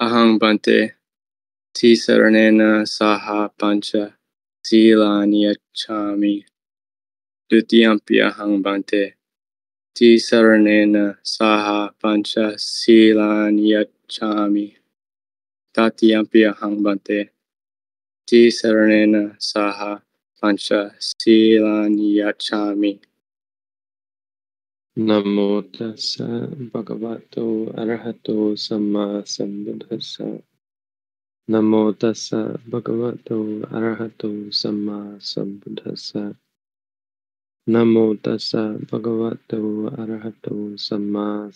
Ahang Bante Tisaranena Saha Pancha Silanyachami Dutiyampi Ahang Bante Tisaranena Saha Pancha Silanyachami Tatiyampi Ahang Bante Tisaranena Saha Pancha Silanyachami नमो तस् भगवत अर्हत सम्मा नमो तस् भगवत अर्हत सम्मा नमो तस् भगवत अर्हत सम्मा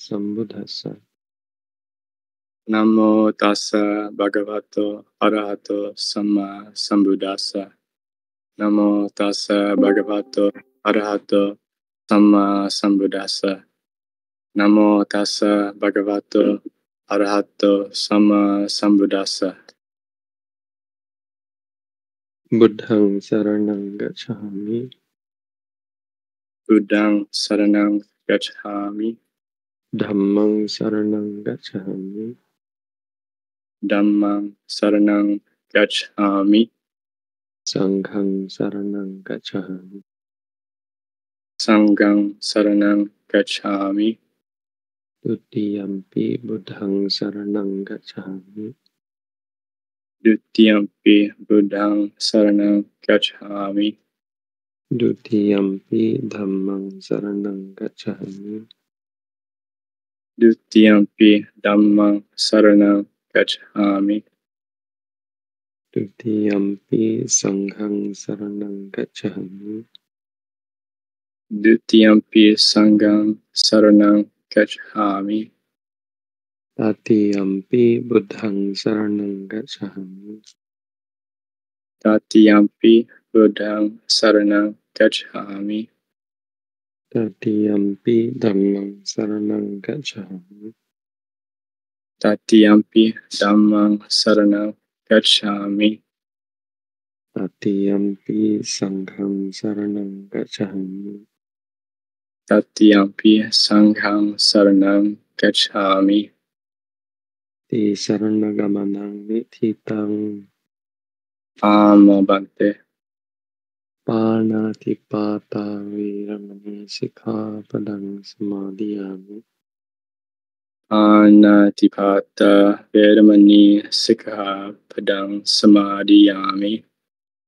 नमो तस् भगवत अर्हत सम्मा नमो तस् भगवत अर्हत Sama Sambuddhasa. Namo Tassa Bhagavato Arahato Sama Sambuddhasa. Buddhang Saranang Gacchami. Buddhang Saranang Gacchami. Dhammang Saranang Gacchami. Dhammang Saranang Gacchami. Sanghang Saranang Gacchami. Sanghang Saranang Gacchami. Dutiyampi Buddhang Saranang Gacchami. Dutiyampi Buddhang Saranang Gacchami. Dutiyampi Dhammang Saranang Gacchami. Dutiyampi Dhammang Saranang Gacchami. Dutiyampi Sanghang Saranang Gacchami. Dutiyampi Sanghang Saranang Gacchami. Tatiyampi Buddhang Saranang Gacchami. Tatiyampi Buddhang Saranang Gacchami. Tatiyampi Dhammang Saranang Gacchami. Tatiyampi Dhammang Saranang Gacchami. Tatiyampi Sanghang Saranang Gacchami tatiampi sanghang saranang gacchami. Di saranagamanang mititang. Pama bhante. Pana tipata viramani sikha padang samadhyami. Pana tipata viramani sikha padang samadhyami. Pana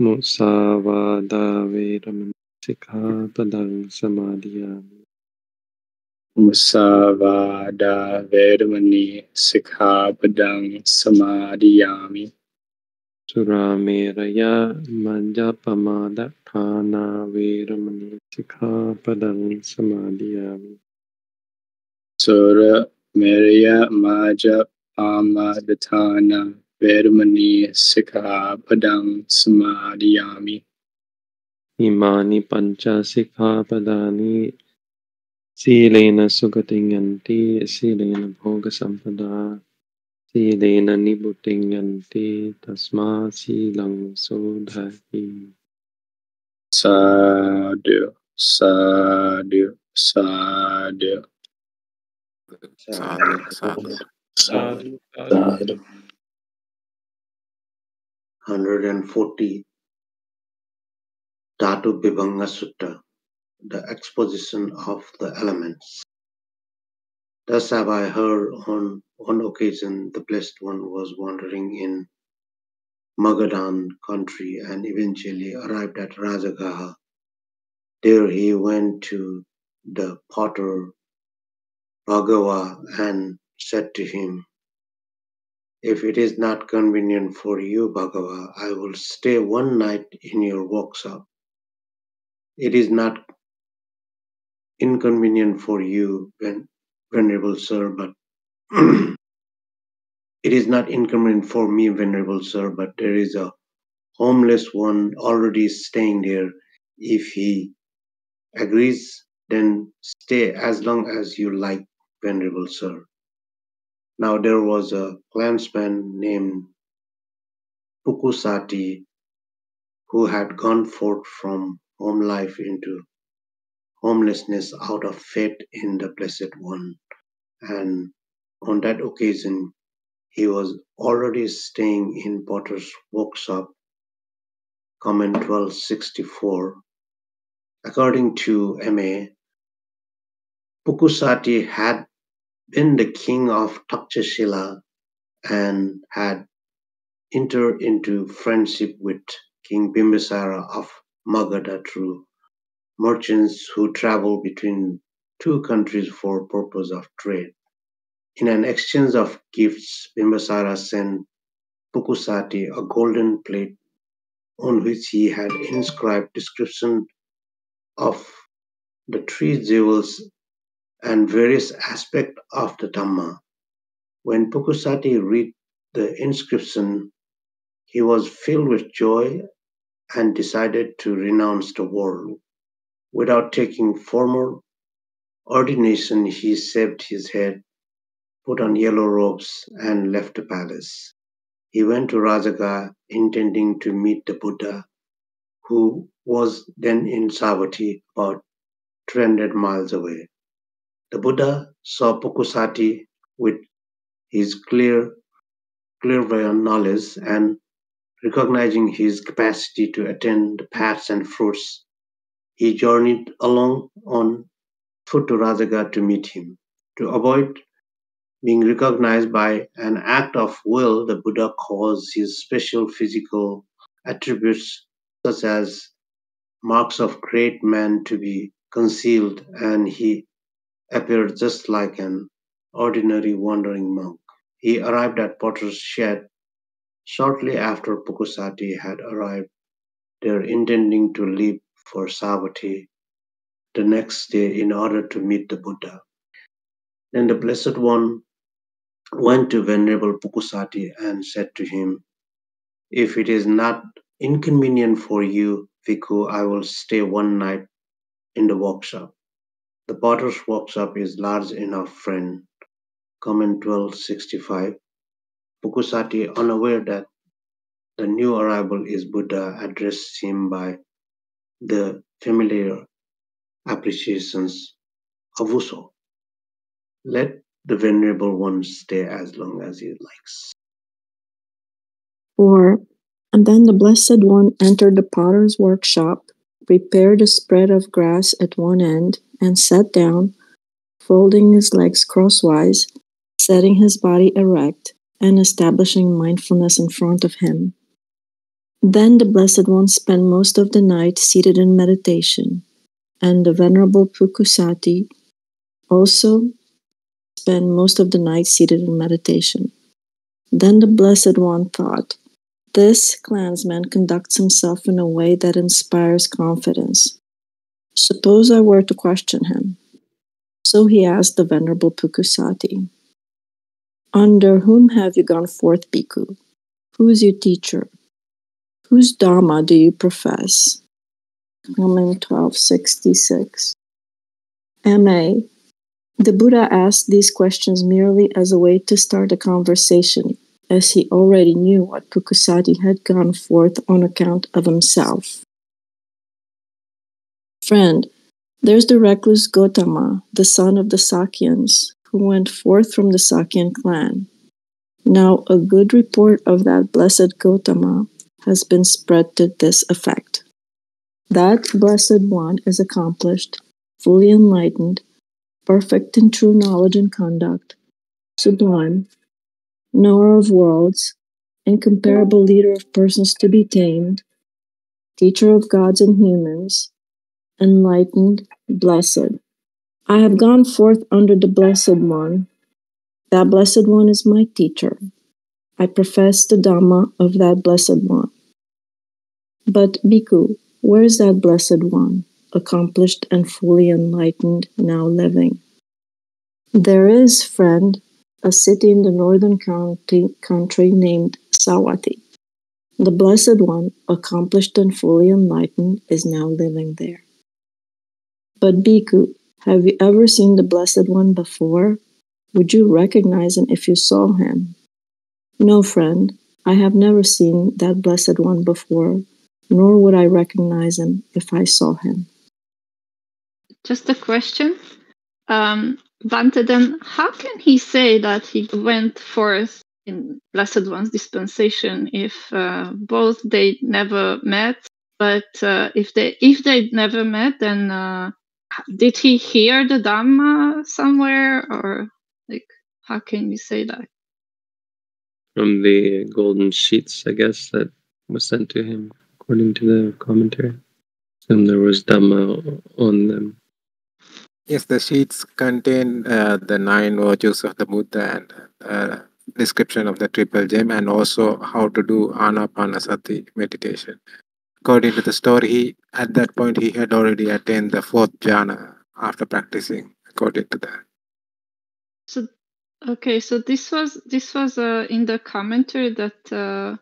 Tatiyampi Sanghang Saranang Gacchami. Ti Saranagamanang Nithitang Amabante. Panatipata Viramani Sikkhapadang Samadhiyami. Anatipata Vedamani Sikha Padang Samadhiyami. Adinna Dana Viramani Sikkhapadang Samadhiyami. Adina Vedamani Sikha Padang Samadhiyami. Kamesu Michachara Viramani Sikkhapadang Samadhiyami. Kamesu Vedamani Sikha Padang Samadhiyami. Musavada Viramani Sikkhapadang Samadhiyami. Musavada Vedamani Sikha Padang Samadhiyami. Surameraya Manjapamadathana Viramani Sikkhapadang Samadhiyami. Sura Merya Maja Amadatana वैरमणि सिखा पदं समादयामि। इमानि पञ्च सिखापदानि शीलेन सुगतिं यन्ति शीलेन भोगसम्पदा शीलेन निबुतिं यन्ति तस्मा शीलं शोधहि साधु साधु साधु साधु साधु साधु 140 Dhatu Vibhanga Sutta, the exposition of the elements. Thus have I heard on one occasion the Blessed One was wandering in Magadhan country and eventually arrived at Rajagaha. There he went to the potter Bhaggava and said to him, If it is not convenient for you, Bhaggava, I will stay one night in your workshop. It is not inconvenient for you, venerable sir, but It is not inconvenient for me, Venerable Sir, but there is a homeless one already staying there. If he agrees, then stay as long as you like, Venerable Sir. Now there was a clansman named Pukusati who had gone forth from home life into homelessness out of faith in the Blessed One. And on that occasion, he was already staying in Potter's workshop, comment 1264. According to MA, Pukusati had been the king of Takshashila and had entered into friendship with King Bimbisara of Magadha through merchants who travel between two countries for purpose of trade. In an exchange of gifts, Bimbisara sent Pukusati a golden plate on which he had inscribed description of the three jewels and various aspects of the Dhamma. When Pukusati read the inscription, he was filled with joy and decided to renounce the world. Without taking formal ordination, he shaved his head, put on yellow robes, and left the palace. He went to Rajagaha intending to meet the Buddha, who was then in Savatthi, about 300 miles away. The Buddha saw Pukusati with his clear, clairvoyant knowledge and recognizing his capacity to attend the paths and fruits he journeyed along on foot to Rajagaha to meet him. To avoid being recognized by an act of will, the Buddha caused his special physical attributes, such as marks of great man, to be concealed, and he appeared just like an ordinary wandering monk. He arrived at Potter's Shed shortly after Pukusati had arrived there, intending to leave for Savatthi the next day in order to meet the Buddha. Then the Blessed One went to Venerable Pukusati and said to him, If it is not inconvenient for you, Bhikkhu, I will stay one night in the workshop. The potter's workshop is large enough, friend. Comment 1265. Pukusati, unaware that the new arrival is Buddha, addressed him by the familiar appreciations of Uso. Let the Venerable One stay as long as he likes. Or, and then the Blessed One entered the potter's workshop, prepared a spread of grass at one end, and sat down, folding his legs crosswise, setting his body erect, and establishing mindfulness in front of him. Then the Blessed One spent most of the night seated in meditation, and the Venerable Pukusati also spent most of the night seated in meditation. Then the Blessed One thought, This clansman conducts himself in a way that inspires confidence. Suppose I were to question him. So he asked the Venerable Pukusati, Under whom have you gone forth, Bhikkhu? Who is your teacher? Whose Dharma do you profess? Comment 1266. MA. The Buddha asked these questions merely as a way to start a conversation, as he already knew what Pukusati had gone forth on account of himself. Friend, there's the recluse Gotama, the son of the Sakyans, who went forth from the Sakyan clan. Now, a good report of that blessed Gotama has been spread to this effect that Blessed One is accomplished, fully enlightened, perfect in true knowledge and conduct, sublime, knower of worlds, incomparable leader of persons to be tamed, teacher of gods and humans, enlightened, blessed. I have gone forth under the Blessed One. That Blessed One is my teacher. I profess the Dhamma of that Blessed One. But, Bhikkhu, where is that Blessed One, accomplished and fully enlightened, now living? There is, friend, a city in the northern county, country named Savatthi. The Blessed One, accomplished and fully enlightened, is now living there. But Bhikkhu, have you ever seen the Blessed One before? Would you recognize him if you saw him? No, friend, I have never seen that Blessed One before, nor would I recognize him if I saw him. Just a question. Um, Bhante, how can he say that he went forth in Blessed One's dispensation if uh, both they never met? But uh, if they if they never met, then uh, did he hear the Dhamma somewhere, or like how can you say that? From the golden sheets, I guess, that was sent to him, according to the commentary. And there was Dhamma on them. Yes, the sheets contain uh, the nine virtues of the Buddha and uh, description of the triple gem and also how to do anapanasati meditation. According to the story, he, at that point he had already attained the fourth jhana after practicing, according to that. So okay, so this was this was uh, in the commentary that uh,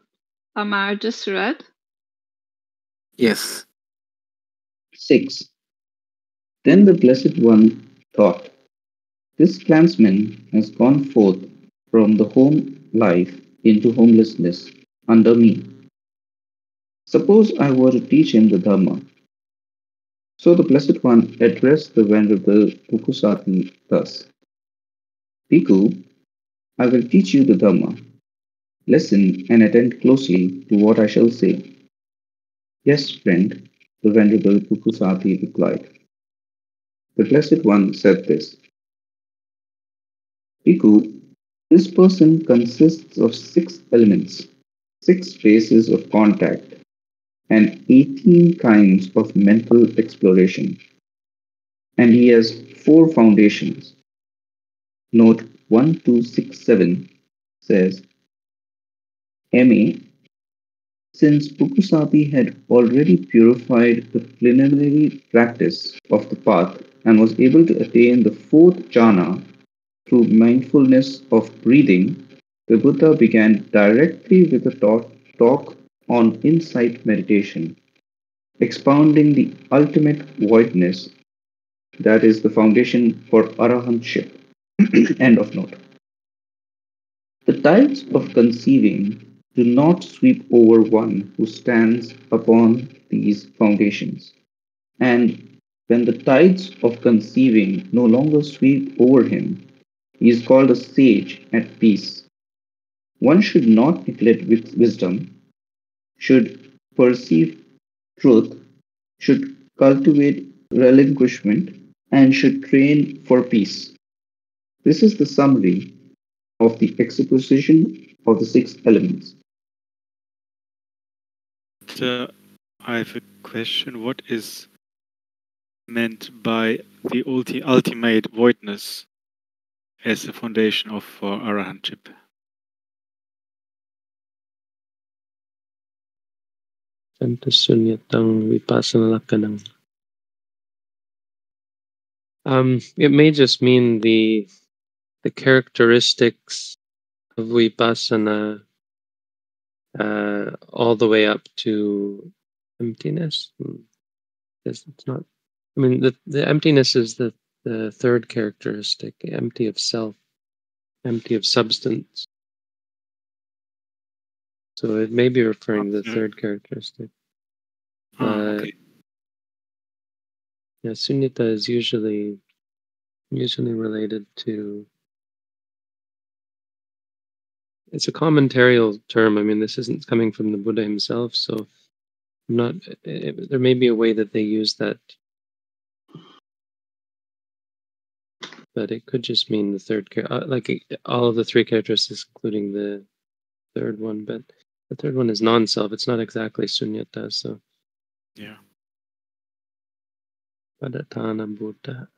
Amar just read. Yes. 6. Then the Blessed One thought, This clansman has gone forth from the home life into homelessness under me. Suppose I were to teach him the Dhamma. So the Blessed One addressed the Venerable Pukusati thus Bhikkhu, I will teach you the Dhamma. Listen and attend closely to what I shall say. Yes, friend, the Venerable Pukusati replied. The Blessed One said this Bhikkhu, this person consists of six elements, six phases of contact, and 18 kinds of mental exploration. And he has four foundations. Note 1267 says MA since Pukusati had already purified the preliminary practice of the path and was able to attain the fourth jhana through mindfulness of breathing, the Buddha began directly with a talk on insight meditation, expounding the ultimate voidness that is the foundation for arahantship. End of note. The tides of conceiving do not sweep over one who stands upon these foundations. And when the tides of conceiving no longer sweep over him, he is called a sage at peace. One should not neglect wisdom, should perceive truth, should cultivate relinquishment, and should train for peace. This is the summary of the exposition of the six elements. Uh, I have a question. What is meant by the ulti- ultimate voidness as a foundation of uh, arahantship? Vipassana Um, it may just mean the the characteristics of vipassana uh, all the way up to emptiness. It's, it's not. I mean, the the emptiness is the the third characteristic, empty of self, empty of substance. So it may be referring to the third characteristic. Ah, Uh, okay. Yeah, sunyata is usually usually related to. It's a commentarial term. I mean, this isn't coming from the Buddha himself, so I'm not. It, there may be a way that they use that, but it could just mean the third uh, like all of the three characteristics, including the third one. But the third one is non-self. It's not exactly sunyata. So Yeah. padatana Buddha.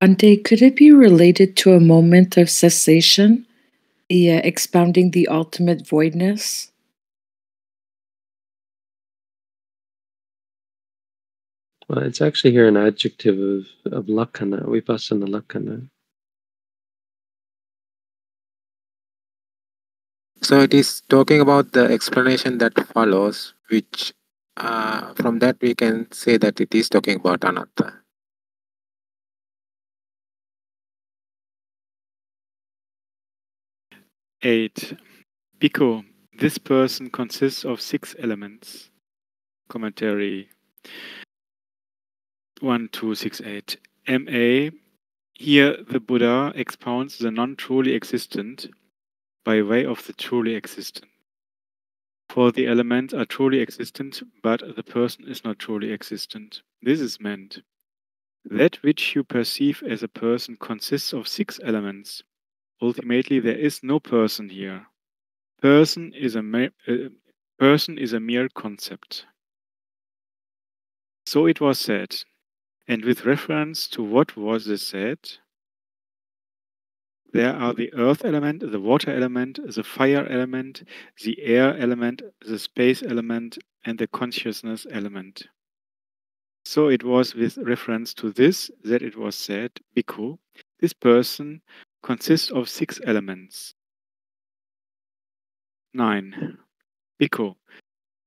Ante, could it be related to a moment of cessation, the uh, expounding the ultimate voidness? Well, it's actually here an adjective of, of lakkhana, vipassana lakkhana. So it is talking about the explanation that follows, which uh, from that we can say that it is talking about anatta. Eight. Bhikkhu, this person consists of six elements. Commentary 1268. MA. Here the Buddha expounds the non truly existent by way of the truly existent. For the elements are truly existent, but the person is not truly existent. This is meant. That which you perceive as a person consists of six elements. Ultimately, there is no person here. Person is a mere, uh, person is a mere concept. So it was said, and with reference to what was said, there are the earth element, the water element, the fire element, the air element, the space element, and the consciousness element. So it was with reference to this that it was said, Bhikkhu, this person consists of six elements. 9. Bhikkhu,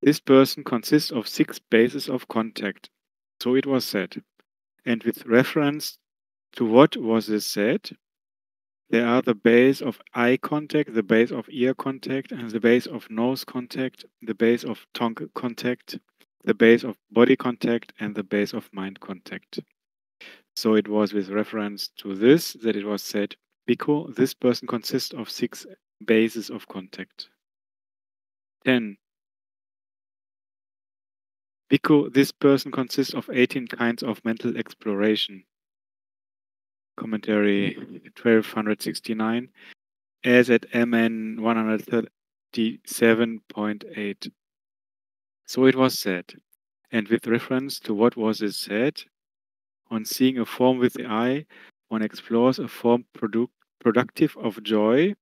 this person consists of six bases of contact. So it was said. And with reference to what was this said, there are the base of eye contact, the base of ear contact, and the base of nose contact, the base of tongue contact, the base of body contact, and the base of mind contact. So it was with reference to this that it was said, Bhikkhu, this person consists of six bases of contact. 10. Bhikkhu, this person consists of 18 kinds of mental exploration commentary 1269 as at MN 137.8. So it was said, and with reference to what was it said, on seeing a form with the eye, one explores a form produ- productive of joy,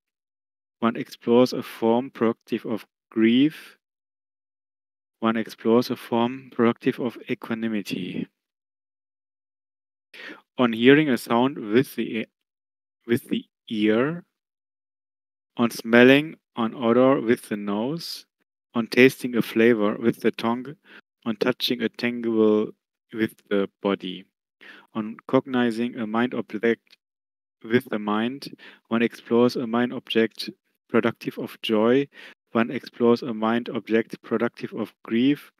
one explores a form productive of grief, one explores a form productive of equanimity on hearing a sound with the with the ear, on smelling on odor with the nose, on tasting a flavor with the tongue, on touching a tangible with the body, on cognizing a mind object with the mind, one explores a mind object productive of joy, one explores a mind object productive of grief,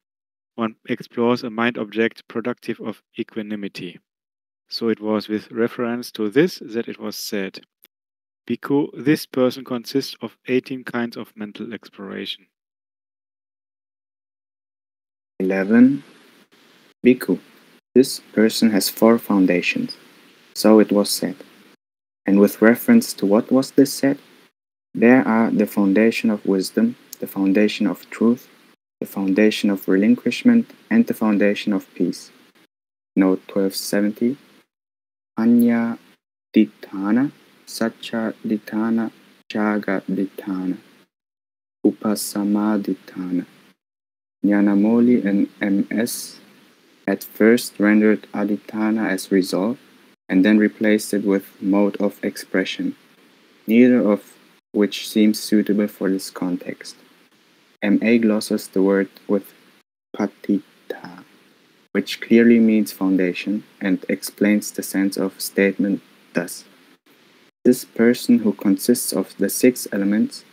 one explores a mind object productive of equanimity. So it was with reference to this that it was said, Bhikkhu, this person consists of 18 kinds of mental exploration. 11. Bhikkhu, this person has four foundations. So it was said. And with reference to what was this said, there are the foundation of wisdom, the foundation of truth, the foundation of relinquishment, and the foundation of peace. Note 1270 Anya Dithana, Sacha Dithana, Chaga Dithana, Upasamadithana. Nyanamoli and MS at first rendered adithana as resolve and then replaced it with mode of expression, neither of which seems suitable for this context. MA glosses the word with patita, which clearly means foundation and explains the sense of statement thus. This person who consists of the six elements,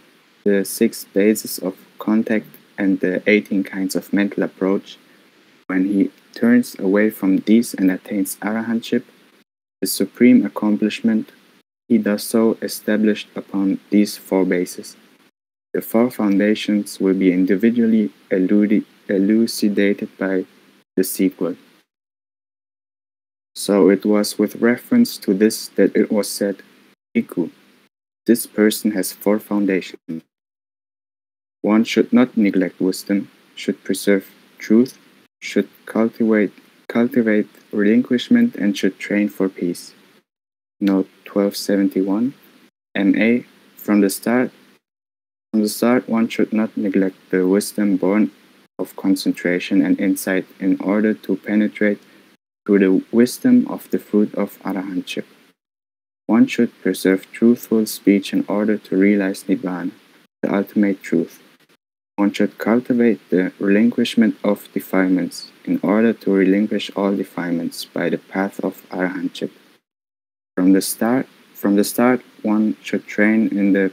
the six bases of contact, and the 18 kinds of mental approach, when he turns away from these and attains arahantship, the supreme accomplishment, he does so established upon these four bases. The four foundations will be individually elucidated by the sequel. So it was with reference to this that it was said, Bhikkhu, this person has four foundations. One should not neglect wisdom, should preserve truth, should cultivate cultivate relinquishment, and should train for peace. Note 1271. MA from the start from the start one should not neglect the wisdom born of concentration and insight in order to penetrate through the wisdom of the fruit of arahantship. One should preserve truthful speech in order to realize Nibbana, the ultimate truth. One should cultivate the relinquishment of defilements in order to relinquish all defilements by the path of arahantship. From the start, from the start, one should train in the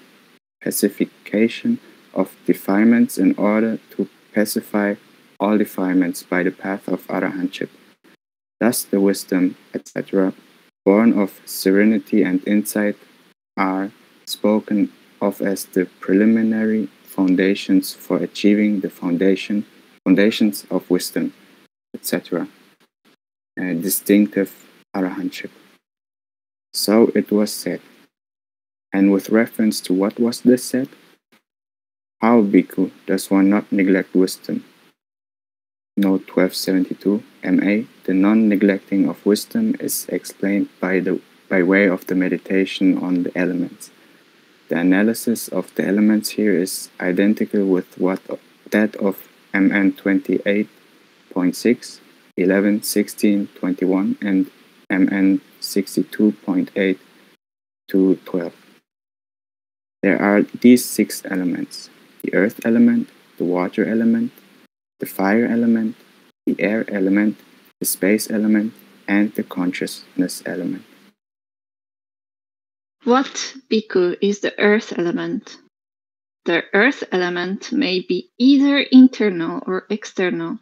pacification of defilements in order to pacify all defilements by the path of arahantship. Thus, the wisdom, etc., born of serenity and insight, are spoken of as the preliminary foundations for achieving the foundation foundations of wisdom, etc. A distinctive arahantship. So it was said. And with reference to what was this said? How, Bhikkhu, does one not neglect wisdom? Note 1272, MA, the non-neglecting of wisdom is explained by, the, by way of the meditation on the elements. The analysis of the elements here is identical with what that of MN 28.6, 11, 16, 21, and MN 62.8 to 12. There are these six elements the earth element, the water element, the fire element, the air element, the space element, and the consciousness element. What, Bhikkhu, is the earth element? The earth element may be either internal or external.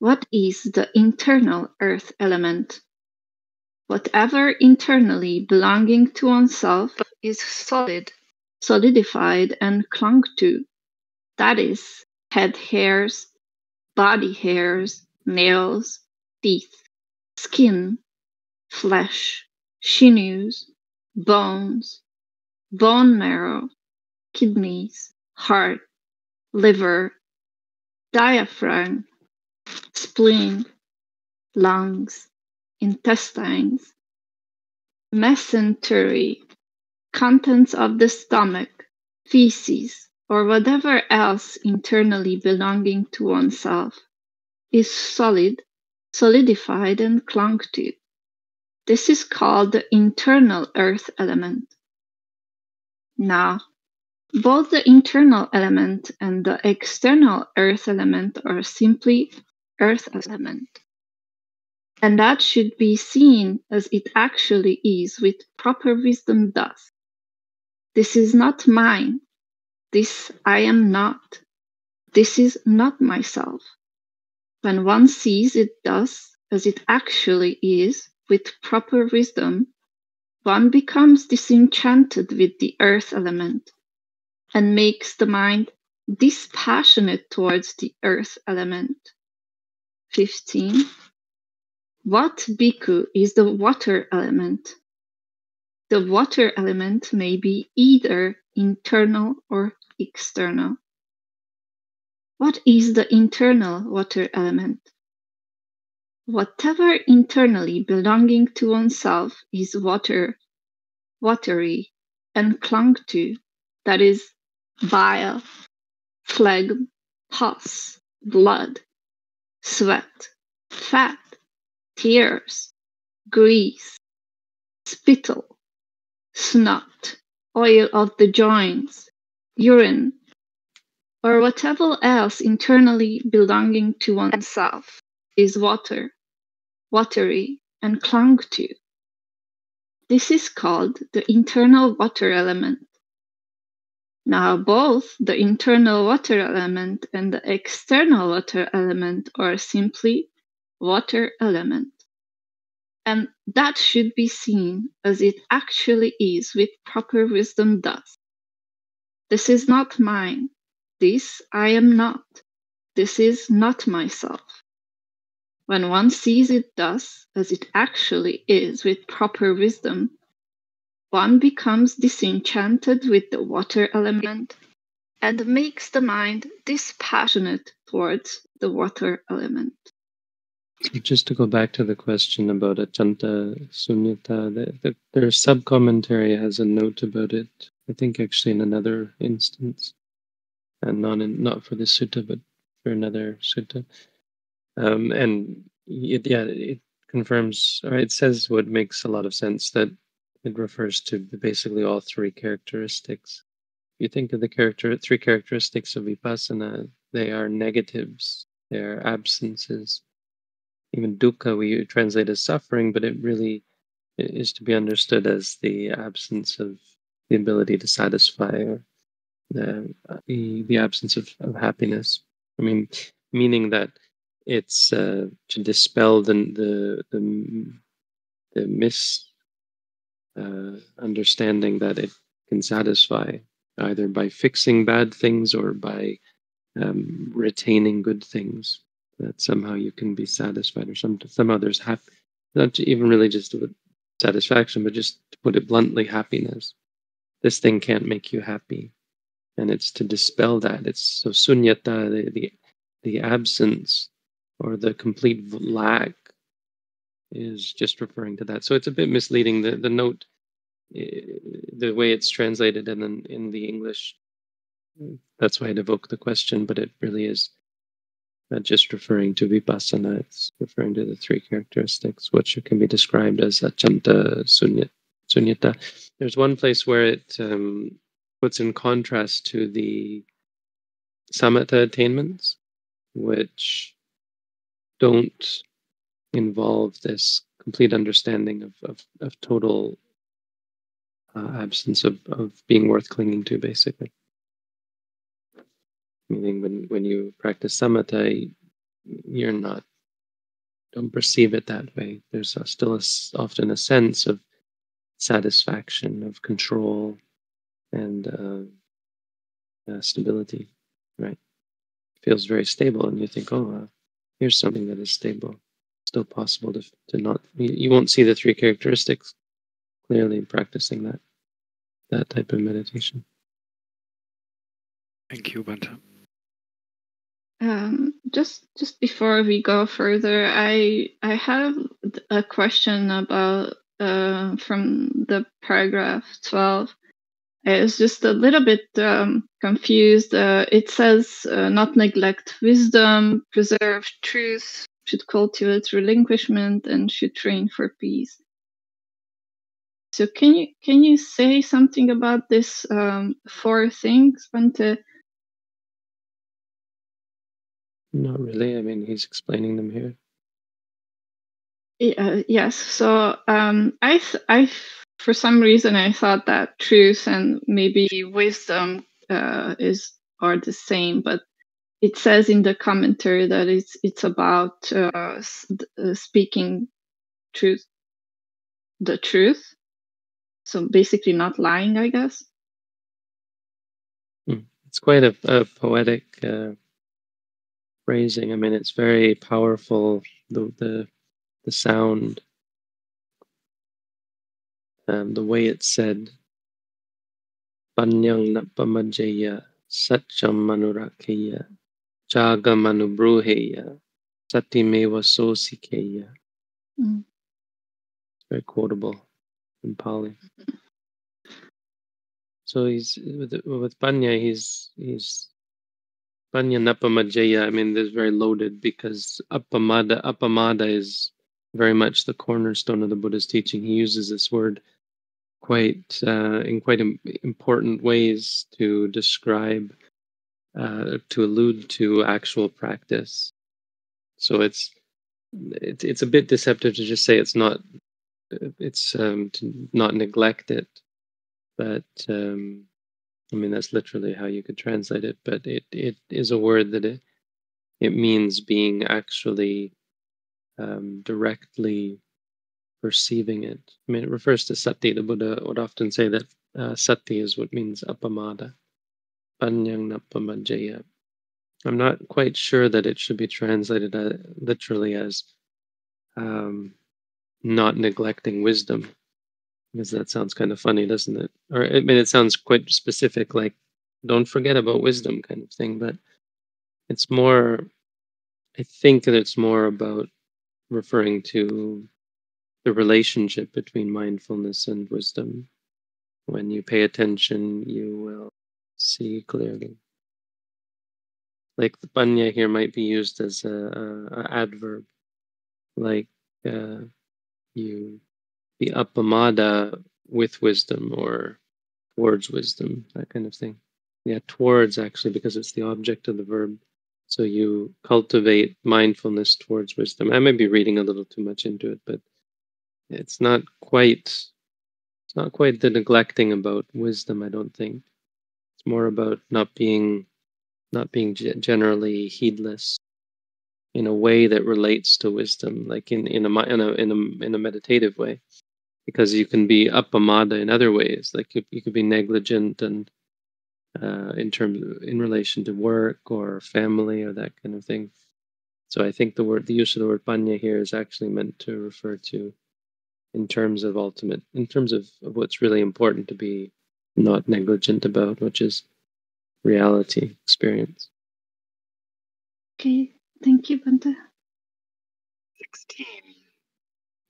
What is the internal earth element? Whatever internally belonging to oneself is solid, solidified, and clung to. That is, head hairs, body hairs, nails, teeth, skin, flesh, sinews, bones, bone marrow, kidneys, heart, liver, diaphragm, spleen, lungs, intestines, mesentery, contents of the stomach, feces, or whatever else internally belonging to oneself is solid, solidified, and clung to. This is called the internal earth element. Now, both the internal element and the external earth element are simply earth element. And that should be seen as it actually is with proper wisdom does. This is not mine. This I am not. This is not myself. When one sees it thus, as it actually is, with proper wisdom, one becomes disenchanted with the earth element and makes the mind dispassionate towards the earth element. 15. What bhikkhu is the water element? The water element may be either internal or external. What is the internal water element? Whatever internally belonging to oneself is water, watery, and clung to, that is, bile, phlegm, pus, blood, sweat, fat, tears, grease, spittle, snot, oil of the joints, urine, or whatever else internally belonging to oneself is water watery, and clung to. This is called the internal water element. Now, both the internal water element and the external water element are simply water element. And that should be seen as it actually is with proper wisdom does. This is not mine. This I am not. This is not myself. When one sees it thus, as it actually is with proper wisdom, one becomes disenchanted with the water element and makes the mind dispassionate towards the water element. Just to go back to the question about Achanta Sunyata, the, the, their sub commentary has a note about it. I think actually in another instance, and not in, not for this sutta, but for another sutta. Um, and it, yeah, it, confirms, or it says what makes a lot of sense that it refers to basically all three characteristics. If you think of the character, three characteristics of vipassana, they are negatives, they are absences. Even dukkha we translate as suffering, but it really is to be understood as the absence of the ability to satisfy or the, the, the absence of, of happiness. I mean, meaning that it's uh, to dispel the the the, the mis uh, understanding that it can satisfy either by fixing bad things or by um, retaining good things. That somehow you can be satisfied, or some somehow there's happy, not even really just satisfaction, but just to put it bluntly, happiness. This thing can't make you happy, and it's to dispel that. It's so sunyata, the the, the absence or the complete lack is just referring to that. So it's a bit misleading. The the note, eh, the way it's translated and then in the English, that's why I'd evoke the question, but it really is not just referring to vipassana, it's referring to the three characteristics, which can be described as achanta sunyata. There's one place where it um, puts in contrast to the samatha attainments, which don't involve this complete understanding of, of, of total uh, absence of, of being worth clinging to, basically. Meaning, when, when you practice samatha, you're not, don't perceive it that way. There's still a, often a sense of satisfaction, of control, and uh, uh, stability, right? Feels very stable, and you think, oh, uh, here's something that is stable. Still possible to, to not, you, you won't see the three characteristics clearly in practicing that that type of meditation. Thank you, Bhante. Um, just just before we go further, I I have a question about uh, from the paragraph twelve. I was just a little bit um, confused. Uh, it says uh, not neglect wisdom, preserve truth, should cultivate relinquishment, and should train for peace. So can you can you say something about this um, four things? Not really. I mean, he's explaining them here. Yeah, yes. So um, I th- I for some reason I thought that truth and maybe wisdom uh, is are the same, but it says in the commentary that it's it's about uh, uh, speaking truth, the truth. So basically, not lying, I guess. Hmm. It's quite a, a poetic uh, phrasing. I mean, it's very powerful. The the the sound um, the way it's said, Panyang Napamajaya Satcham Manurakeya Jaga Manubruheya Satimeva Sosikeya. Mm. Very quotable in Pali. So he's with with Panya, he's he's Panya Napamajaya. I mean, there's very loaded because Appamada Appamada is very much the cornerstone of the Buddha's teaching. He uses this word quite uh, in quite Im- important ways to describe uh, to allude to actual practice. So it's it, it's a bit deceptive to just say it's not it's um, to not neglect it, but um, I mean that's literally how you could translate it. But it it is a word that it it means being actually um, directly perceiving it. I mean, it refers to sati. The Buddha would often say that uh, sati is what means appamada, panyang napamajaya. I'm not quite sure that it should be translated uh, literally as um, not neglecting wisdom, because that sounds kind of funny, doesn't it? Or I mean, it sounds quite specific, like don't forget about wisdom kind of thing. But it's more, I think that it's more about referring to the relationship between mindfulness and wisdom. When you pay attention, you will see clearly. Like the panya here might be used as a, a, a adverb, like uh, you be appamada with wisdom or towards wisdom, that kind of thing. Yeah, towards actually, because it's the object of the verb. So you cultivate mindfulness towards wisdom. I may be reading a little too much into it, but it's not quite it's not quite the neglecting about wisdom, I don't think. It's more about not being not being generally heedless in a way that relates to wisdom, like in in a in a in a, in a meditative way, because you can be upamada in other ways, like you, you could be negligent and uh, in terms of, in relation to work or family or that kind of thing. So I think the word the use of the word panya here is actually meant to refer to in terms of ultimate in terms of, of what's really important to be not negligent about, which is reality experience. Okay, thank you, Bhante. 16.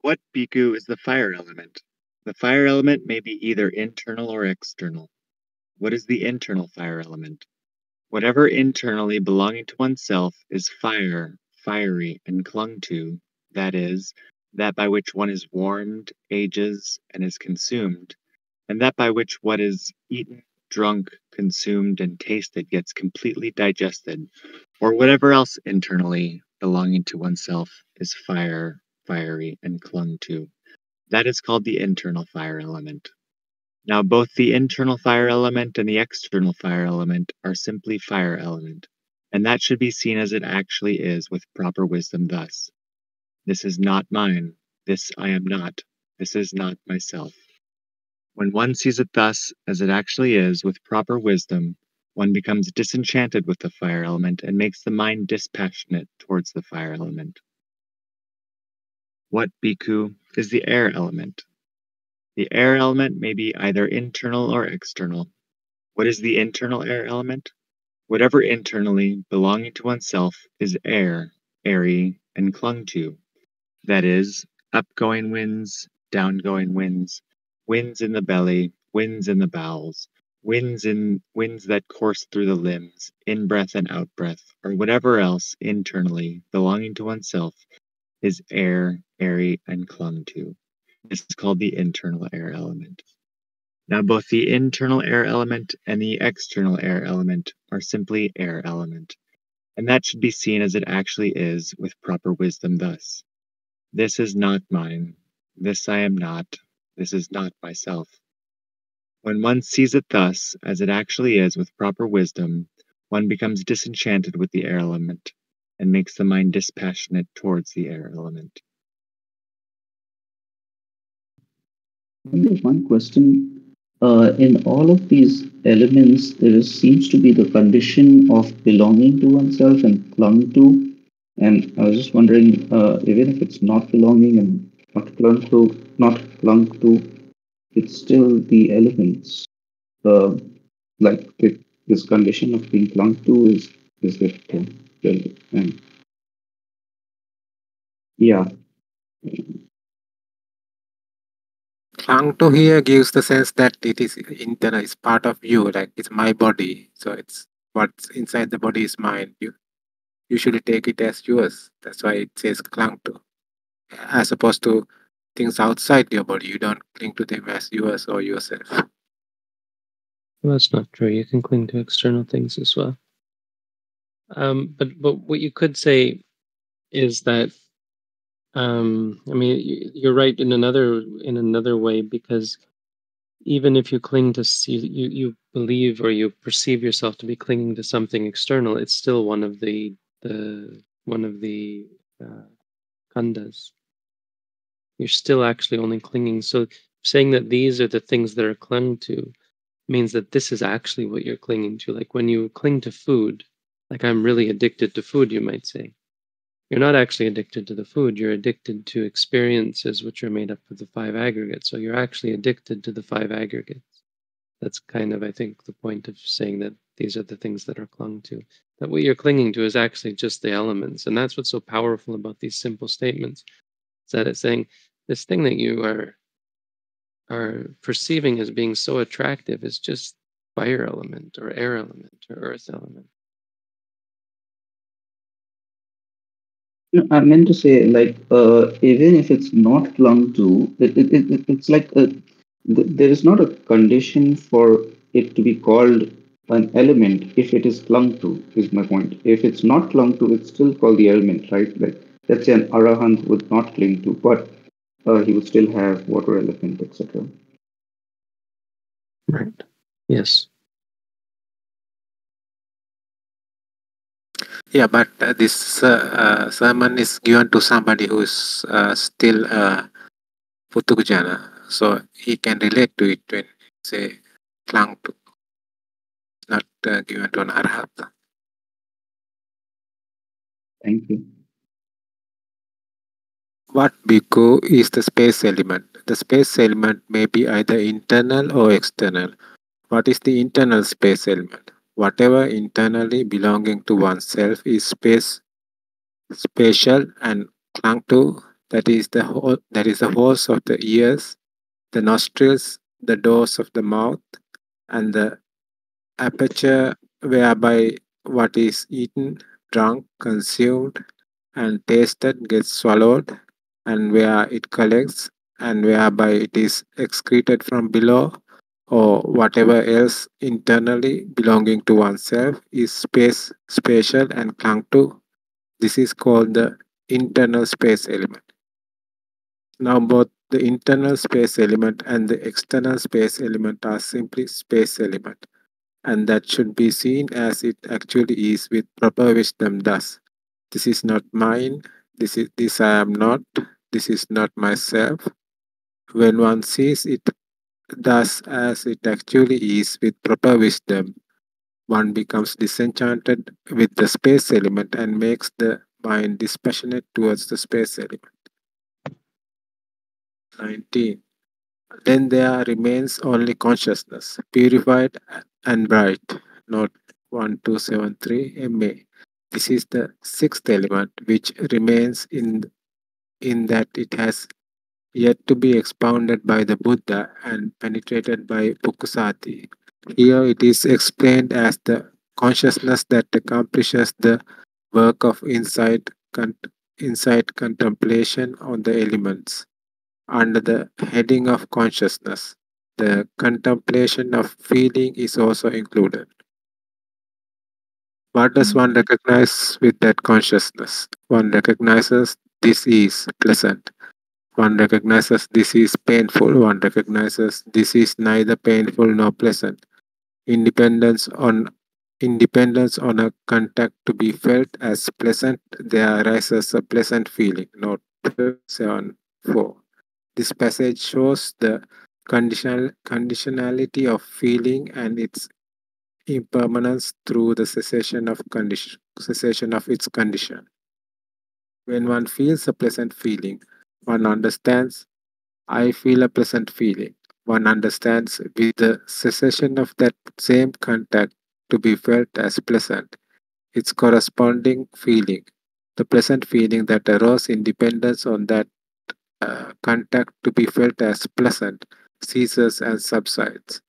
What bhikkhu is the fire element? The fire element may be either internal or external. What is the internal fire element? Whatever internally belonging to oneself is fire, fiery, and clung to, that is, that by which one is warmed, ages, and is consumed, and that by which what is eaten, drunk, consumed, and tasted gets completely digested, or whatever else internally belonging to oneself is fire, fiery, and clung to. That is called the internal fire element. Now, both the internal fire element and the external fire element are simply fire element, and that should be seen as it actually is with proper wisdom thus. This is not mine. This I am not. This is not myself. When one sees it thus, as it actually is, with proper wisdom, one becomes disenchanted with the fire element and makes the mind dispassionate towards the fire element. What, bhikkhu, is the air element? The air element may be either internal or external. What is the internal air element? Whatever internally belonging to oneself is air, airy, and clung to. That is, upgoing winds, downgoing winds, winds in the belly, winds in the bowels, winds in winds that course through the limbs, in breath and out breath, or whatever else internally belonging to oneself is air, airy, and clung to. This is called the internal air element. Now, both the internal air element and the external air element are simply air element, and that should be seen as it actually is with proper wisdom thus. This is not mine. This I am not. This is not myself. When one sees it thus, as it actually is with proper wisdom, one becomes disenchanted with the air element and makes the mind dispassionate towards the air element. one question. Uh, in all of these elements, there is, seems to be the condition of belonging to oneself and clung to and I was just wondering, uh, even if it's not belonging and not clung to, not clung to, it's still the elements. Uh, like it, this condition of being clung to is is it yeah. Clung to here gives the sense that it is internal, it's part of you, like it's my body. So it's what's inside the body is mine. You usually take it as yours. That's why it says clung to. As opposed to things outside your body, you don't cling to them as yours or yourself. Well, that's not true. You can cling to external things as well. Um, but but what you could say is that um, I mean you're right in another in another way because even if you cling to you, you you believe or you perceive yourself to be clinging to something external, it's still one of the the one of the uh. You're still actually only clinging. So saying that these are the things that are clung to means that this is actually what you're clinging to. Like when you cling to food, like I'm really addicted to food, you might say. You're not actually addicted to the food, you're addicted to experiences which are made up of the five aggregates. So you're actually addicted to the five aggregates. That's kind of, I think, the point of saying that these are the things that are clung to. That what you're clinging to is actually just the elements. And that's what's so powerful about these simple statements. Is that it's saying this thing that you are are perceiving as being so attractive is just fire element or air element or earth element. No, I meant to say, like, uh, even if it's not clung to, it, it, it, it's like a, th- there is not a condition for it to be called an element if it is clung to, is my point. If it's not clung to, it's still called the element, right? Like, let's say an arahant would not cling to, but uh, he would still have water element, etc. Right. Yes. Yeah, but uh, this uh, uh, sermon is given to somebody who is uh, still uh, puthujjana, so he can relate to it when say clung to, not uh, given to an arhat. Thank you. What bhikkhu is the space element? The space element may be either internal or external. What is the internal space element? Whatever internally belonging to oneself is space, spatial and clung to. That is the whole. That is the holes of the ears, the nostrils, the doors of the mouth, and the aperture whereby what is eaten, drunk, consumed, and tasted gets swallowed, and where it collects, and whereby it is excreted from below, or whatever else internally belonging to oneself is space, spatial, and clung to. This is called the internal space element. Now, both the internal space element and the external space element are simply space element, and that should be seen as it actually is with proper wisdom. Thus, this is not mine. This is this I am not. This is not myself. When one sees it thus as it actually is with proper wisdom, one becomes disenchanted with the space element and makes the mind dispassionate towards the space element. 19. Then there remains only consciousness, purified and bright. Note 1273 MA. This is the sixth element which remains in, in that it has yet to be expounded by the Buddha and penetrated by Pukusati. Here it is explained as the consciousness that accomplishes the work of insight, con- insight contemplation on the elements under the heading of consciousness. The contemplation of feeling is also included. What does one recognize with that consciousness? One recognizes this is pleasant. One recognizes this is painful. One recognizes this is neither painful nor pleasant. Independence on independence on a contact to be felt as pleasant, there arises a pleasant feeling. Note 7 4. This passage shows the conditional conditionality of feeling and its impermanence through the cessation of condition cessation of its condition. When one feels a pleasant feeling, one understands I feel a pleasant feeling. One understands with the cessation of that same contact to be felt as pleasant, its corresponding feeling, the pleasant feeling that arose in dependence on that uh, contact to be felt as pleasant, ceases and subsides.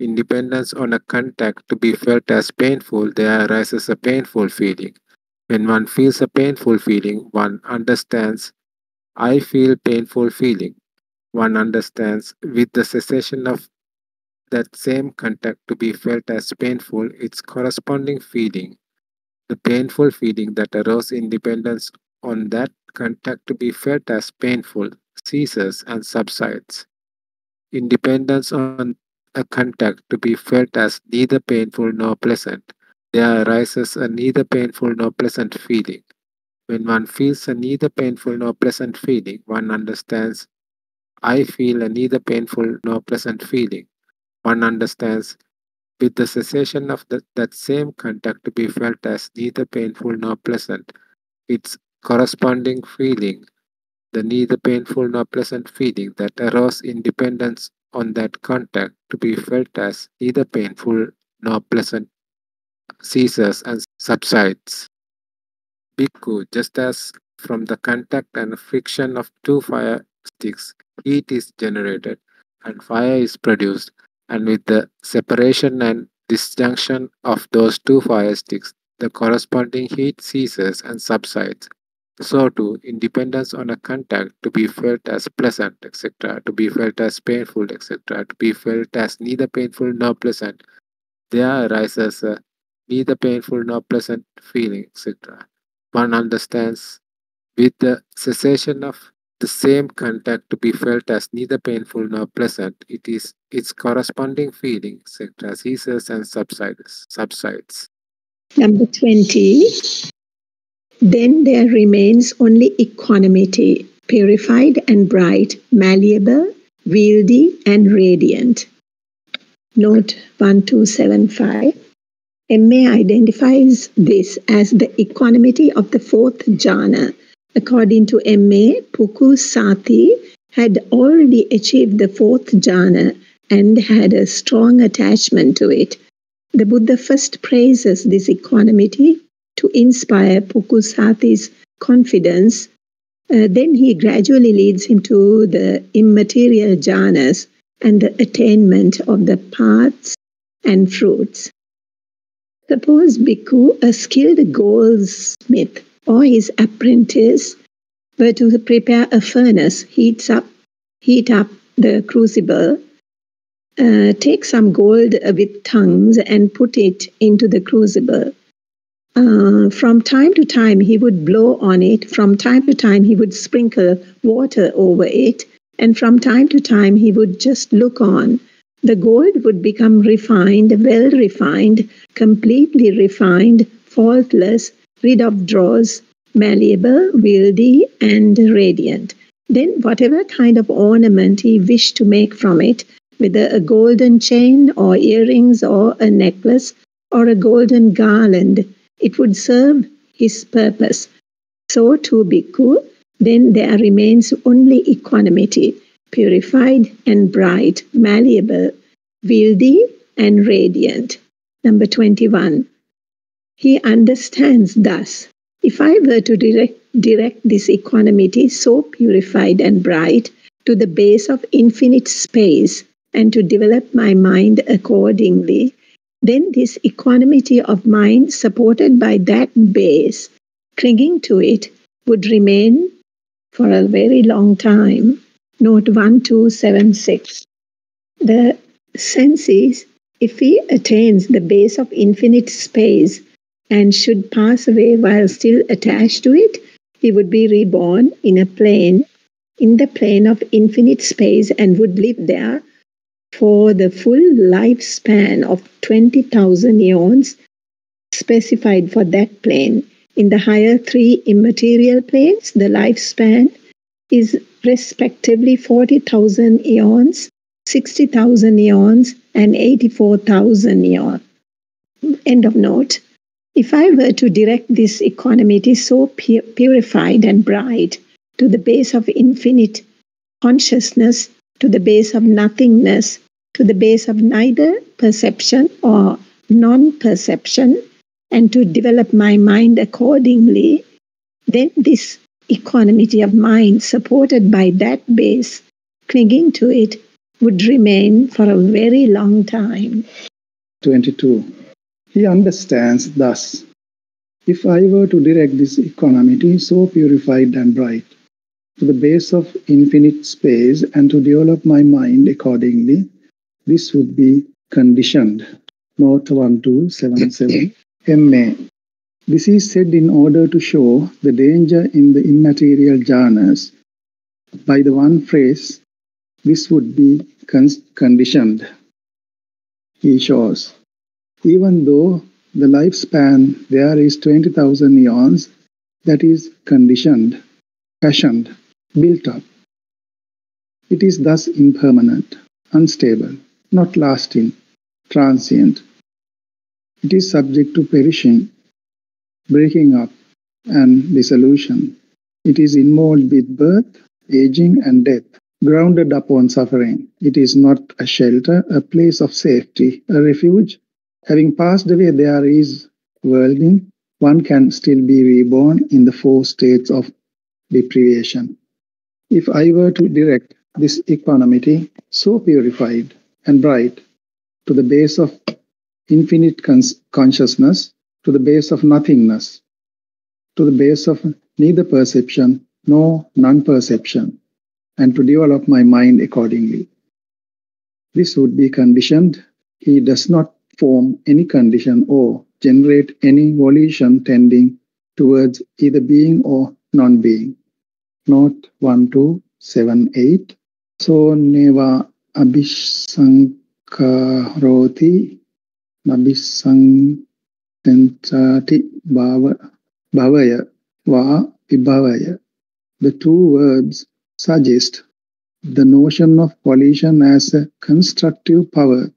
In dependence on a contact to be felt as painful, there arises a painful feeling. When one feels a painful feeling, one understands, I feel painful feeling. One understands with the cessation of that same contact to be felt as painful, its corresponding feeling, the painful feeling that arose in dependence on that contact to be felt as painful, ceases and subsides. In dependence on a contact to be felt as neither painful nor pleasant, there arises a neither painful nor pleasant feeling. When one feels a neither painful nor pleasant feeling, one understands, I feel a neither painful nor pleasant feeling. One understands, with the cessation of the, that same contact to be felt as neither painful nor pleasant, its corresponding feeling, the neither painful nor pleasant feeling that arose in dependence on that contact to be felt as neither painful nor pleasant, ceases and subsides. Bhikkhu, just as from the contact and friction of two fire sticks, heat is generated and fire is produced, and with the separation and disjunction of those two fire sticks, the corresponding heat ceases and subsides. So too, independence on a contact to be felt as pleasant, etc., to be felt as painful, etc., to be felt as neither painful nor pleasant. There arises a neither painful nor pleasant feeling, etc. One understands with the cessation of the same contact to be felt as neither painful nor pleasant, it is its corresponding feeling, etc., ceases and subsides. subsides. Number 20. Then there remains only equanimity, purified and bright, malleable, wieldy, and radiant. Note 1275. MA identifies this as the equanimity of the fourth jhana. According to MA, Pukusati had already achieved the fourth jhana and had a strong attachment to it. The Buddha first praises this equanimity to inspire Pukusati's confidence. Uh, then he gradually leads him to the immaterial jhanas and the attainment of the paths and fruits. Suppose Bhikkhu, a skilled goldsmith, or his apprentice were to prepare a furnace, heats up, heat up the crucible, uh, take some gold with tongues and put it into the crucible. Uh, from time to time, he would blow on it. From time to time, he would sprinkle water over it. And from time to time, he would just look on. The gold would become refined, well refined, completely refined, faultless, rid of dross, malleable, wieldy, and radiant. Then, whatever kind of ornament he wished to make from it, whether a golden chain or earrings or a necklace or a golden garland, it would serve his purpose. So too, Bhikkhu, then there remains only equanimity, purified and bright, malleable, wieldy and radiant. Number 21. He understands thus if I were to direct, direct this equanimity so purified and bright to the base of infinite space and to develop my mind accordingly, then this equanimity of mind supported by that base, clinging to it, would remain for a very long time. Note 1276. The sense is if he attains the base of infinite space and should pass away while still attached to it, he would be reborn in a plane, in the plane of infinite space, and would live there for the full lifespan of 20,000 eons specified for that plane. In the higher three immaterial planes, the lifespan is respectively 40,000 eons, 60,000 eons, and 84,000 eons. End of note. If I were to direct this equanimity, it is so purified and bright to the base of infinite consciousness, to the base of nothingness, to the base of neither perception or non perception, and to develop my mind accordingly, then this equanimity of mind, supported by that base, clinging to it, would remain for a very long time. 22. He understands thus if I were to direct this equanimity so purified and bright to the base of infinite space and to develop my mind accordingly, this would be conditioned. Note 1277 MA. This is said in order to show the danger in the immaterial jhanas. By the one phrase, this would be con conditioned. He shows even though the lifespan there is 20,000 eons, that is conditioned, fashioned, built up. It is thus impermanent, unstable, not lasting, transient. It is subject to perishing, breaking up, and dissolution. It is involved with birth, aging, and death, grounded upon suffering. It is not a shelter, a place of safety, a refuge, Having passed away, there is worldling. One can still be reborn in the four states of deprivation. If I were to direct this equanimity, so purified and bright, to the base of infinite cons consciousness, to the base of nothingness, to the base of neither perception nor non perception, and to develop my mind accordingly. This would be conditioned. He does not form any condition or generate any volition tending towards either being or non being. Note 1278. So neva abhisankaroti nabhisantati bhavaya va vibhavaya. The two words suggest the notion of volition as a constructive power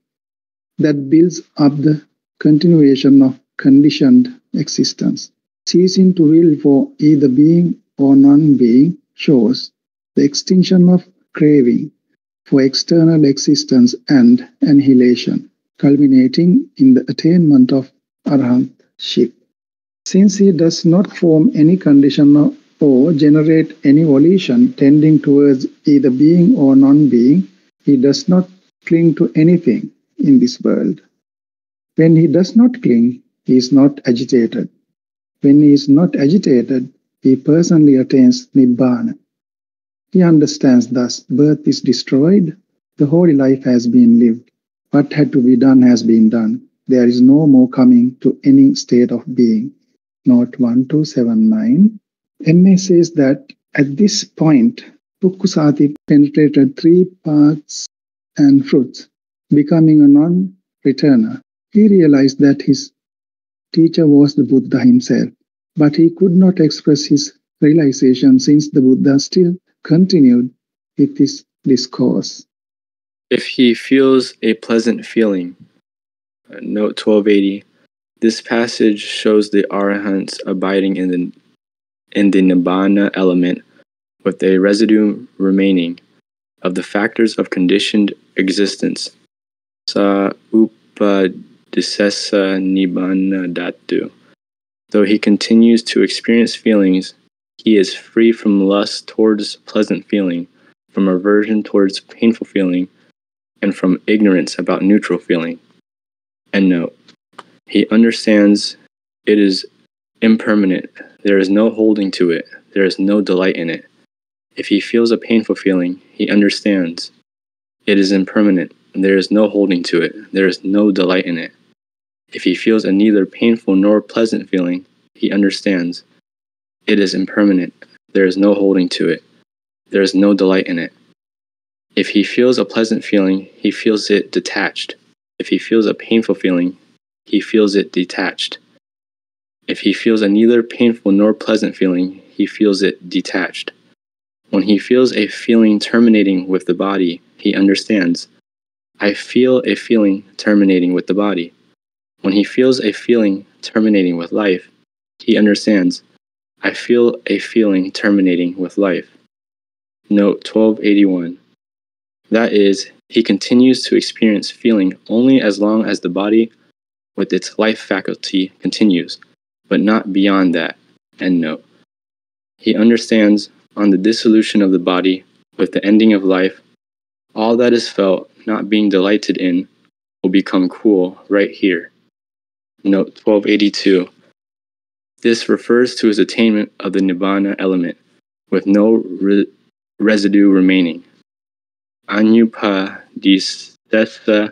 that builds up the continuation of conditioned existence. Ceasing to will for either being or non being shows the extinction of craving for external existence and annihilation, culminating in the attainment of arahantship. Since he does not form any condition or generate any volition tending towards either being or non being, he does not cling to anything in this world. When he does not cling, he is not agitated. When he is not agitated, he personally attains Nibbana. He understands thus birth is destroyed, the holy life has been lived. What had to be done has been done. There is no more coming to any state of being. Note 1279. MA says that at this point, Pukkusati penetrated three paths and fruits, becoming a non returner. He realized that his teacher was the Buddha himself, but he could not express his realization since the Buddha still continued with his discourse. If he feels a pleasant feeling, Uh, note 1280, this passage shows the arahants abiding in the in the nibbana element with a residue remaining of the factors of conditioned existence. Sa upadisesa nibbana dhatu. Though he continues to experience feelings, he is free from lust towards pleasant feeling, from aversion towards painful feeling, and from ignorance about neutral feeling. And note, he understands it is impermanent. There is no holding to it. There is no delight in it. If he feels a painful feeling, he understands it is impermanent. There is no holding to it. There is no delight in it. If he feels a neither painful nor pleasant feeling, he understands it is impermanent. There is no holding to it. There is no delight in it. If he feels a pleasant feeling, he feels it detached. If he feels a painful feeling, he feels it detached. If he feels a neither painful nor pleasant feeling, he feels it detached. When he feels a feeling terminating with the body, he understands. I feel a feeling terminating with the body. When he feels a feeling terminating with life, he understands. I feel a feeling terminating with life. Note 1281. That is, he continues to experience feeling only as long as the body with its life faculty continues, but not beyond that. End note. He understands on the dissolution of the body with the ending of life, all that is felt not being delighted in will become cool right here. Note 1282. This refers to his attainment of the nibbana element with no re- residue remaining. Anupadisesa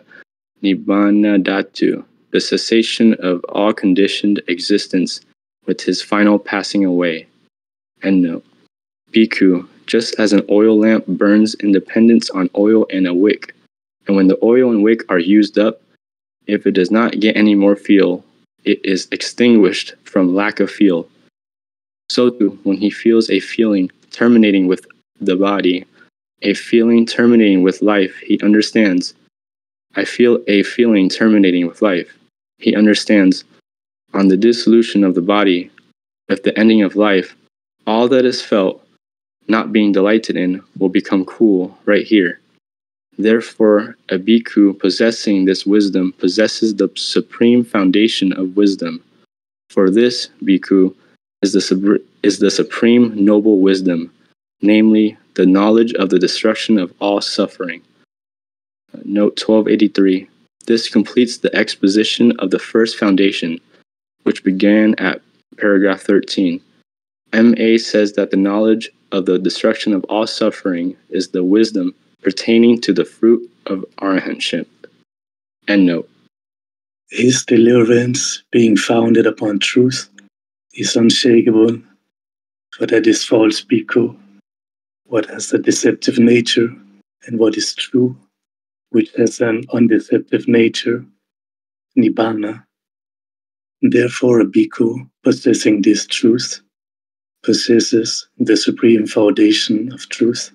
nibbana dhatu, the cessation of all conditioned existence with his final passing away. End note. Bhikkhu, just as an oil lamp burns in dependence on oil and a wick, and when the oil and wick are used up, if it does not get any more fuel, it is extinguished from lack of fuel. So too, when he feels a feeling terminating with the body, a feeling terminating with life, he understands. I feel a feeling terminating with life. He understands. On the dissolution of the body, with the ending of life, all that is felt, not being delighted in, will become cool right here. Therefore, a bhikkhu possessing this wisdom possesses the supreme foundation of wisdom. For this bhikkhu is the, is the supreme noble wisdom, namely the knowledge of the destruction of all suffering. Note 1283. This completes the exposition of the first foundation, which began at paragraph 13. M.A. says that the knowledge of the destruction of all suffering is the wisdom pertaining to the fruit of arahantship. End note. His deliverance, being founded upon truth, is unshakable, for that is false bhikkhu, what has a deceptive nature, and what is true, which has an undeceptive nature, nibbana. Therefore, a bhikkhu possessing this truth possesses the supreme foundation of truth.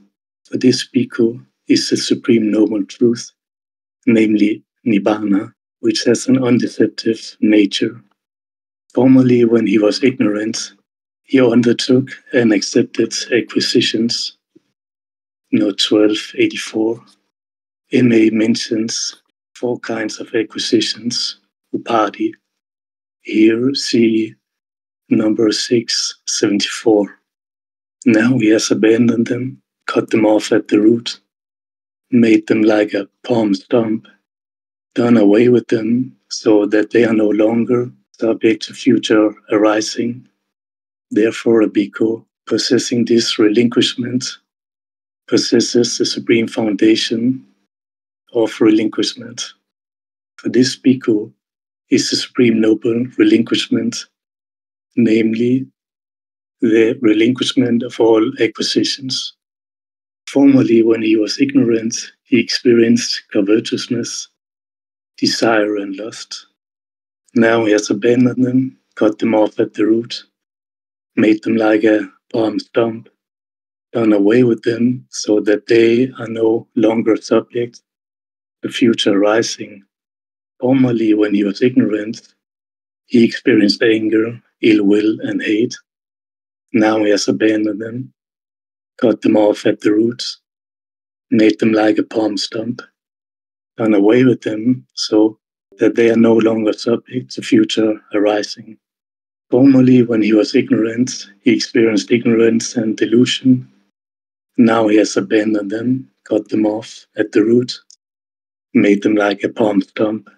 For this bhikkhu is the supreme noble truth, namely nibbana, which has an undeceptive nature. Formerly, when he was ignorant, he undertook and accepted acquisitions. Note 1284. MA mentions four kinds of acquisitions, upadhi. Here, see number 674. Now he has abandoned them, cut them off at the root, made them like a palm stump, done away with them so that they are no longer subject to future arising. Therefore, a bhikkhu possessing this relinquishment possesses the supreme foundation of relinquishment. For this bhikkhu is the supreme noble relinquishment, namely the relinquishment of all acquisitions. Formerly, when he was ignorant, he experienced covetousness, desire, and lust. Now he has abandoned them, cut them off at the root, made them like a palm stump, done away with them so that they are no longer subject to future rising. Formerly, when he was ignorant, he experienced anger, ill will, and hate. Now he has abandoned them, cut them off at the roots, made them like a palm stump, done away with them so that they are no longer subject to future arising. Formerly, when he was ignorant, he experienced ignorance and delusion. Now he has abandoned them, cut them off at the root, made them like a palm stump,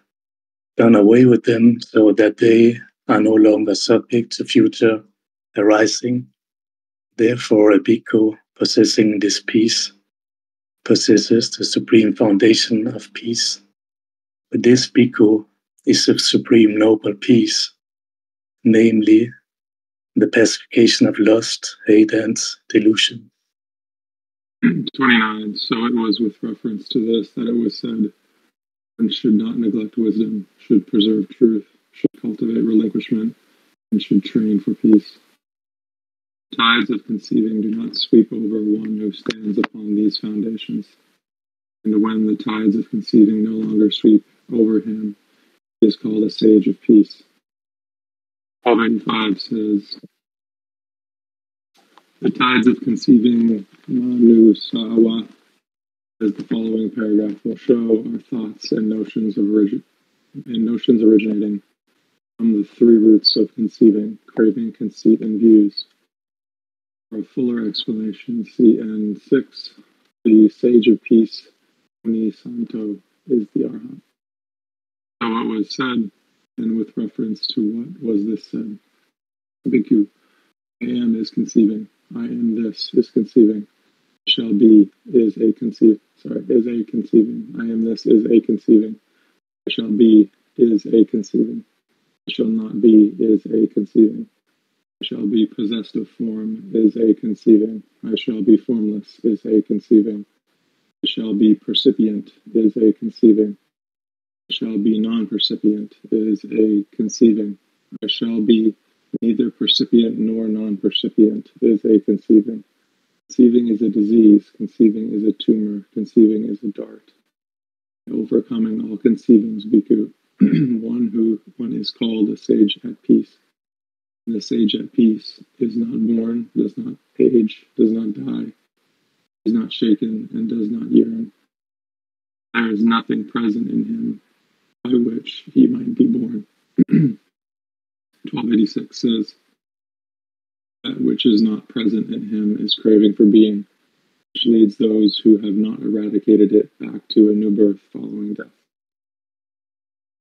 done away with them so that they are no longer subject to future arising. Therefore, a bhikkhu possessing this peace possesses the supreme foundation of peace. But this bhikkhu is the supreme noble peace, namely the pacification of lust, hate, and delusion. 29. So it was with reference to this that it was said, and should not neglect wisdom, should preserve truth, should cultivate relinquishment, and should train for peace. Tides of conceiving do not sweep over one who stands upon these foundations. And when the tides of conceiving no longer sweep over him, he is called a sage of peace. 1285 says, The tides of conceiving mannassava, as the following paragraph will show, are thoughts and notions of origin and notions originating from the three roots of conceiving, craving, conceit, and views. For a fuller explanation, see N6. The sage of peace, muni santo, is the Arhat. So it was said, and with reference to what was this said? Bhikkhu, I am is conceiving. I am this is conceiving. Shall be is a conceive. Sorry, is a conceiving. I am this is a conceiving. I shall be is a conceiving. I shall not be is a conceiving. I shall be possessed of form is a conceiving. I shall be formless is a conceiving. I shall be percipient is a conceiving. I shall be non percipient is a conceiving. I shall be neither percipient nor non percipient is a conceiving. Conceiving is a disease, conceiving is a tumor, conceiving is a dart. Overcoming all conceivings, bhikkhu, one who one is called a sage at peace. The sage at peace is not born, does not age, does not die, is not shaken, and does not yearn. There is nothing present in him by which he might be born. 1286 says, That which is not present in him is craving for being, which leads those who have not eradicated it back to a new birth following death.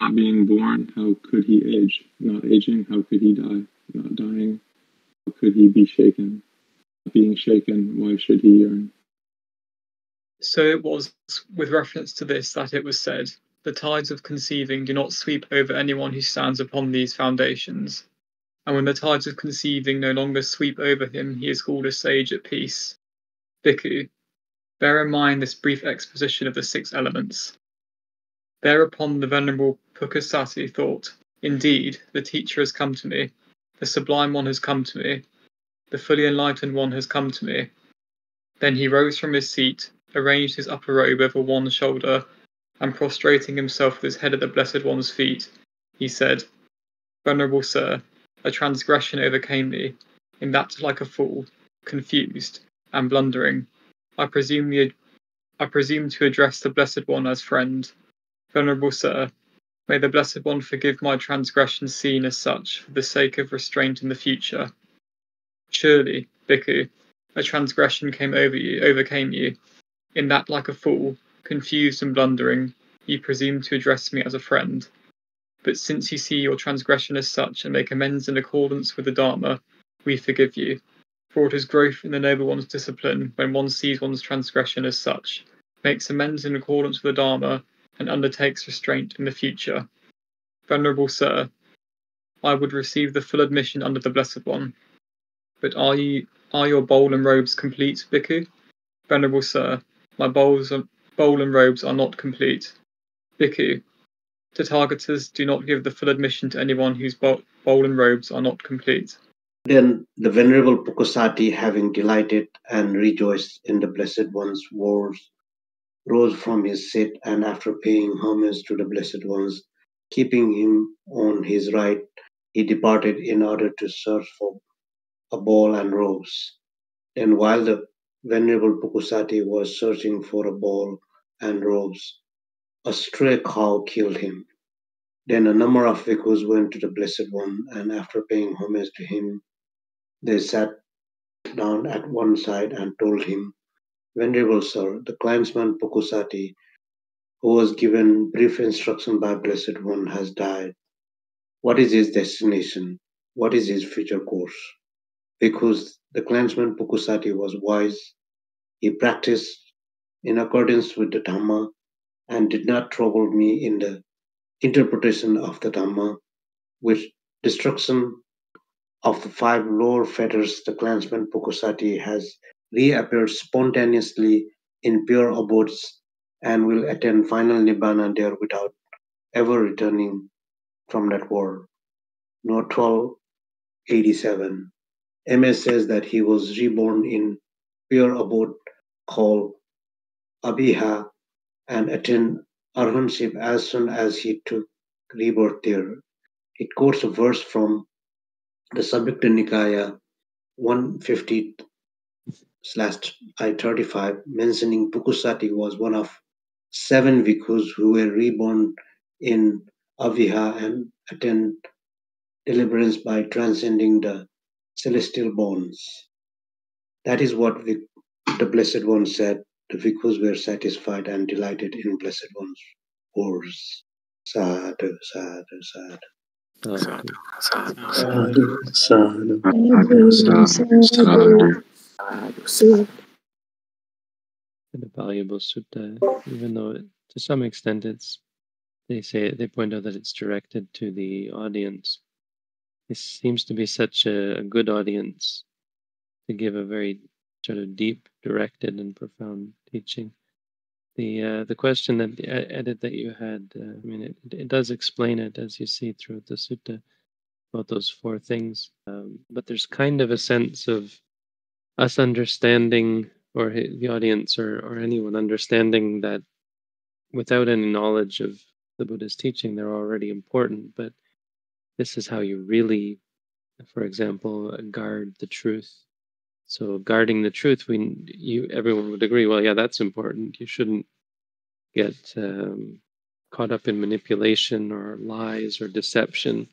Not being born, how could he age? Not aging, how could he die? Not dying, How could he be shaken? Being shaken, why should he yearn? So it was with reference to this that it was said, The tides of conceiving do not sweep over anyone who stands upon these foundations. And when the tides of conceiving no longer sweep over him, he is called a sage at peace. Bhikkhu, bear in mind this brief exposition of the six elements. Thereupon the venerable Pukusati thought, Indeed, the teacher has come to me, the sublime one has come to me, the fully enlightened one has come to me. Then he rose from his seat, arranged his upper robe over one shoulder, and prostrating himself with his head at the Blessed One's feet, he said, Venerable Sir, a transgression overcame me, in that like a fool, confused, and blundering, I presume, the, I presume to address the Blessed One as friend. Venerable Sir, may the Blessed One forgive my transgression seen as such for the sake of restraint in the future. Surely, Bhikkhu, a transgression came over you, overcame you, in that like a fool, confused and blundering, you presume to address me as a friend. But since you see your transgression as such and make amends in accordance with the Dharma, we forgive you. For it is growth in the noble one's discipline when one sees one's transgression as such, makes amends in accordance with the Dharma, and undertakes restraint in the future. Venerable Sir, I would receive the full admission under the Blessed One. But are you are your bowl and robes complete, Bhikkhu? Venerable Sir, my bowls are, bowl and robes are not complete. Bhikkhu, Tathagatas, do not give the full admission to anyone whose bowl and robes are not complete. Then the Venerable Pukusati, having delighted and rejoiced in the Blessed One's words, rose from his seat and after paying homage to the Blessed Ones, keeping him on his right, he departed in order to search for a ball and robes. Then while the Venerable Pukusati was searching for a ball and robes, a stray cow killed him. Then a number of bhikkhus went to the Blessed One, and after paying homage to him, they sat down at one side and told him, Venerable Sir, the clansman Pukusati, who was given brief instruction by Blessed One, has died. What is his destination? What is his future course? Because the clansman Pukusati was wise, he practiced in accordance with the Dhamma and did not trouble me in the interpretation of the Dhamma, with destruction of the five lower fetters, the clansman Pukusati has reappeared spontaneously in pure abodes and will attain final nibbana there without ever returning from that world. Note 1287. MS says that he was reborn in pure abode called Aviha and attained arahantship as soon as he took rebirth there. It quotes a verse from the Samyutta Nikaya 150 slash I 35 mentioning Pukusati was one of seven bhikkhus who were reborn in Aviha and attained deliverance by transcending the celestial bonds. That is what the, the Blessed One said. The bhikkhus were satisfied and delighted in Blessed One's words. Sadhu, sadhu, sadhu. Sadhu, Sadhu, sadhu. And a valuable sutta, even though it, to some extent it's they say they point out that it's directed to the audience. It seems to be such a, good audience to give a very sort of deep, directed, and profound teaching. The uh, the question that the edit that you had, uh, I mean, it, it does explain it as you see throughout the sutta about those four things. Um, but there's kind of a sense of us understanding, or the audience, or or anyone understanding that without any knowledge of the Buddha's teaching, they're already important. But this is how you really, for example, guard the truth so guarding the truth, we you everyone would agree. Well, yeah, that's important. You shouldn't get um, caught up in manipulation or lies or deception.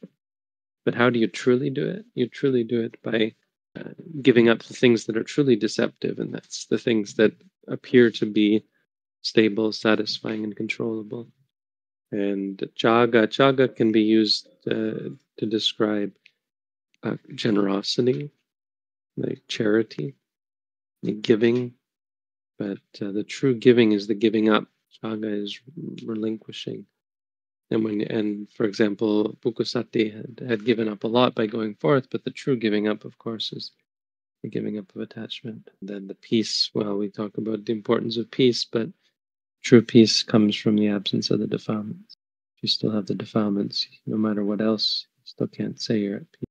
But how do you truly do it? You truly do it by uh, giving up the things that are truly deceptive, and that's the things that appear to be stable, satisfying, and controllable. And chaga, chaga can be used uh, to describe uh, generosity, like charity, giving. But uh, the true giving is the giving up. Chaga is relinquishing. And when and for example, Pukusati had, had given up a lot by going forth, but the true giving up, of course, is the giving up of attachment. And then the peace, well, we talk about the importance of peace, but true peace comes from the absence of the defilements. If you still have the defilements, no matter what else, you still can't say you're at peace.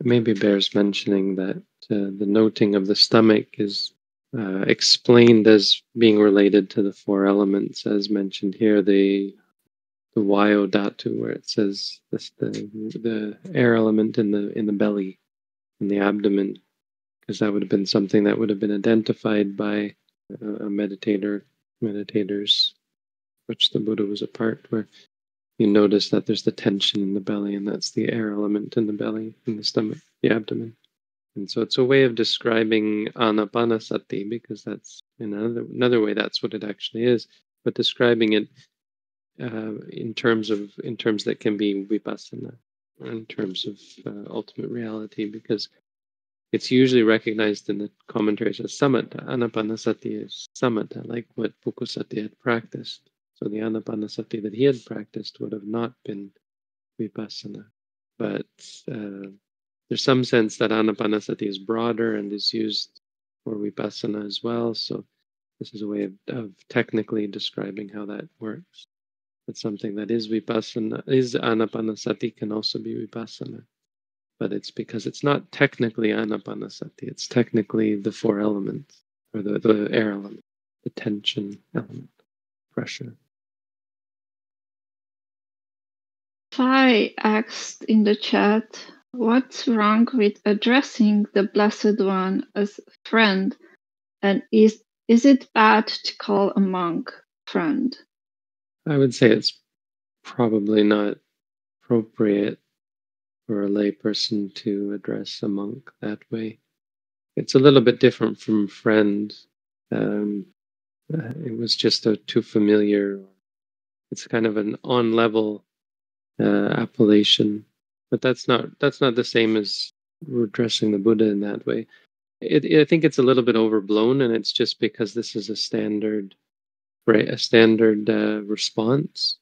It maybe bears mentioning that uh, the noting of the stomach is uh, explained as being related to the four elements, as mentioned here. The the Vayo Dhatu, where it says this, the the air element in the in the belly, in the abdomen, because that would have been something that would have been identified by a, meditator, meditators, which the Buddha was a part, where you notice that there's the tension in the belly, and that's the air element in the belly, in the stomach, the abdomen. And so it's a way of describing anapanasati because that's another another way that's what it actually is, but describing it uh, in terms of in terms that can be vipassana, in terms of uh, ultimate reality, because it's usually recognized in the commentaries as samatha. Anapanasati is samatha, like what Pukusati had practiced. So the anapanasati that he had practiced would have not been vipassana, but uh, there's some sense that anapanasati is broader and is used for vipassana as well. So this is a way of, of technically describing how that works. But something that is vipassana is anapanasati can also be vipassana. But it's because it's not technically anapanasati, it's technically the four elements or the, the air element, the tension element, pressure. Chai asked in the chat What's wrong with addressing the Blessed One as friend? And is is it bad to call a monk friend? I would say it's probably not appropriate for a layperson to address a monk that way. It's a little bit different from friend. Um, uh, it was just a too familiar. It's kind of an on level uh, appellation but that's not that's not the same as addressing the Buddha in that way. It, it, I think it's a little bit overblown, and it's just because this is a standard, right? A standard uh, response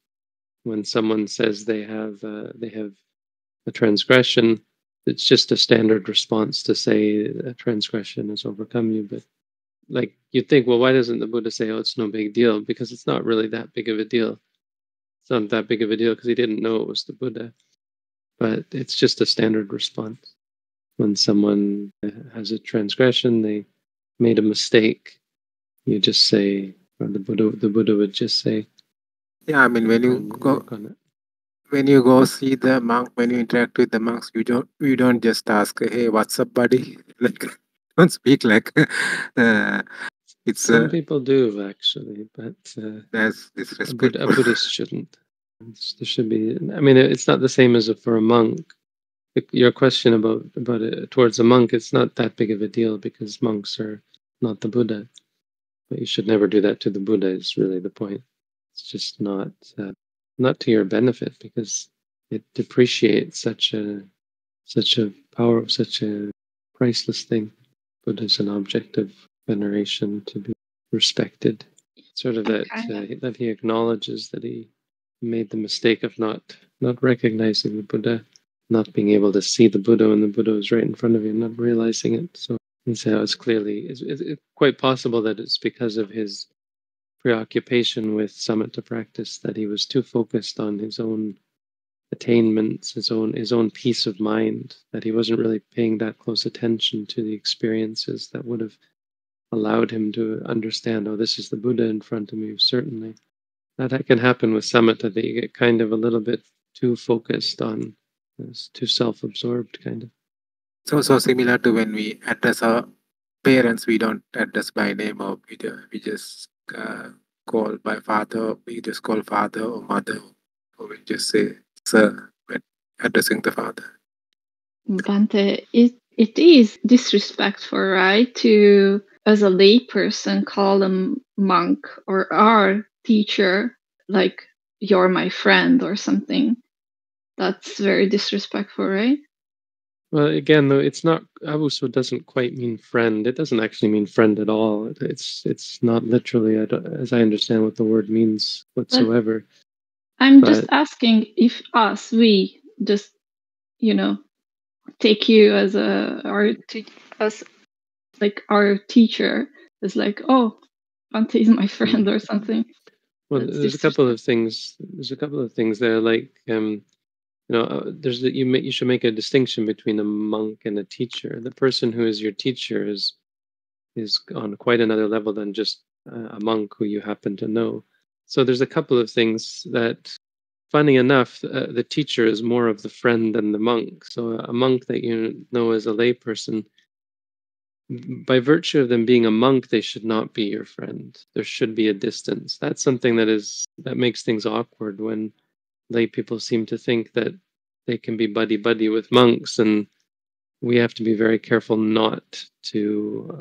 when someone says they have uh, they have a transgression. It's just a standard response to say a transgression has overcome you. But like you'd think, well, why doesn't the Buddha say, "Oh, it's no big deal"? Because it's not really that big of a deal. It's not that big of a deal because he didn't know it was the Buddha but it's just a standard response. When someone has a transgression, they made a mistake, you just say, or the Buddha, the Buddha would just say, Yeah, I mean, when you go, when you go see the monk, when you interact with the monks, you don't, you don't just ask, "Hey, what's up, buddy?" Like, don't speak like. Uh, it's some uh, people do actually, but uh, that's a, Bud- a Buddhist shouldn't. It's- There should be. I mean, it's not the same as a, for a monk. Your question about about it towards a monk, it's not that big of a deal because monks are not the Buddha. But you should never do that to the Buddha. Is really the point. It's just not uh, not to your benefit because it depreciates such a such a power, of such a priceless thing. Buddha is an object of veneration to be respected. Sort of that Okay. uh, that he acknowledges that he made the mistake of not not recognizing the Buddha, not being able to see the Buddha when the Buddha was right in front of you, not realizing it. So he said it's clearly it's it's quite possible that it's because of his preoccupation with samatha practice that he was too focused on his own attainments, his own his own peace of mind, that he wasn't really paying that close attention to the experiences that would have allowed him to understand, oh, this is the Buddha in front of me, certainly. That can happen with samatha, that you get kind of a little bit too focused on, it's too self absorbed, kind of. It's also similar to when we address our parents, we don't address by name or we just call by father, we just call father or mother, or we just say sir when addressing the father. Bhante, it, it is disrespectful, right, to as a layperson call a monk or our teacher like you're my friend or something. That's very disrespectful, right? Well, again, though, it's not avuso doesn't quite mean friend. It doesn't actually mean friend at all. It's it's not literally, as I understand what the word means whatsoever. I'm just asking if us, we, just you know, take you as a our te- as like our teacher is like, oh, Ante is my friend or something. Well, That's there's a couple of things. There's a couple of things there. Like, um, you know, uh, there's that you you should make a distinction between a monk and a teacher. The person who is your teacher is is on quite another level than just uh, a monk who you happen to know. So there's a couple of things that, funny enough, uh, the teacher is more of the friend than the monk. So a monk that you know as a layperson, by virtue of them being a monk, they should not be your friend. There should be a distance. That's something that is that makes things awkward when lay people seem to think that they can be buddy buddy with monks, and we have to be very careful not to uh,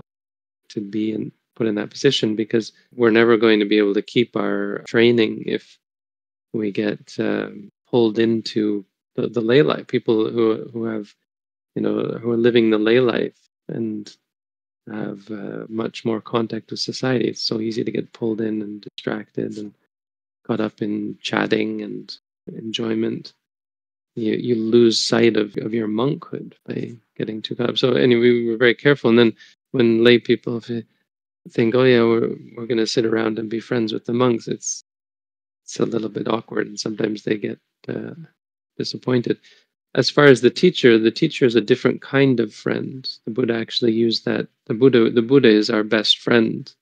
to be in put in that position because we're never going to be able to keep our training if we get um, pulled into the, the lay life. People who who have you know who are living the lay life and have uh, much more contact with society. It's so easy to get pulled in and distracted and caught up in chatting and enjoyment. You you lose sight of, of your monkhood by getting too caught up. So anyway, we were very careful. And then when lay people think, oh yeah, we're we're gonna sit around and be friends with the monks, it's it's a little bit awkward, and sometimes they get uh, disappointed. As far as the teacher, the teacher is a different kind of friend. The Buddha actually used that. The Buddha, the Buddha is our best friend,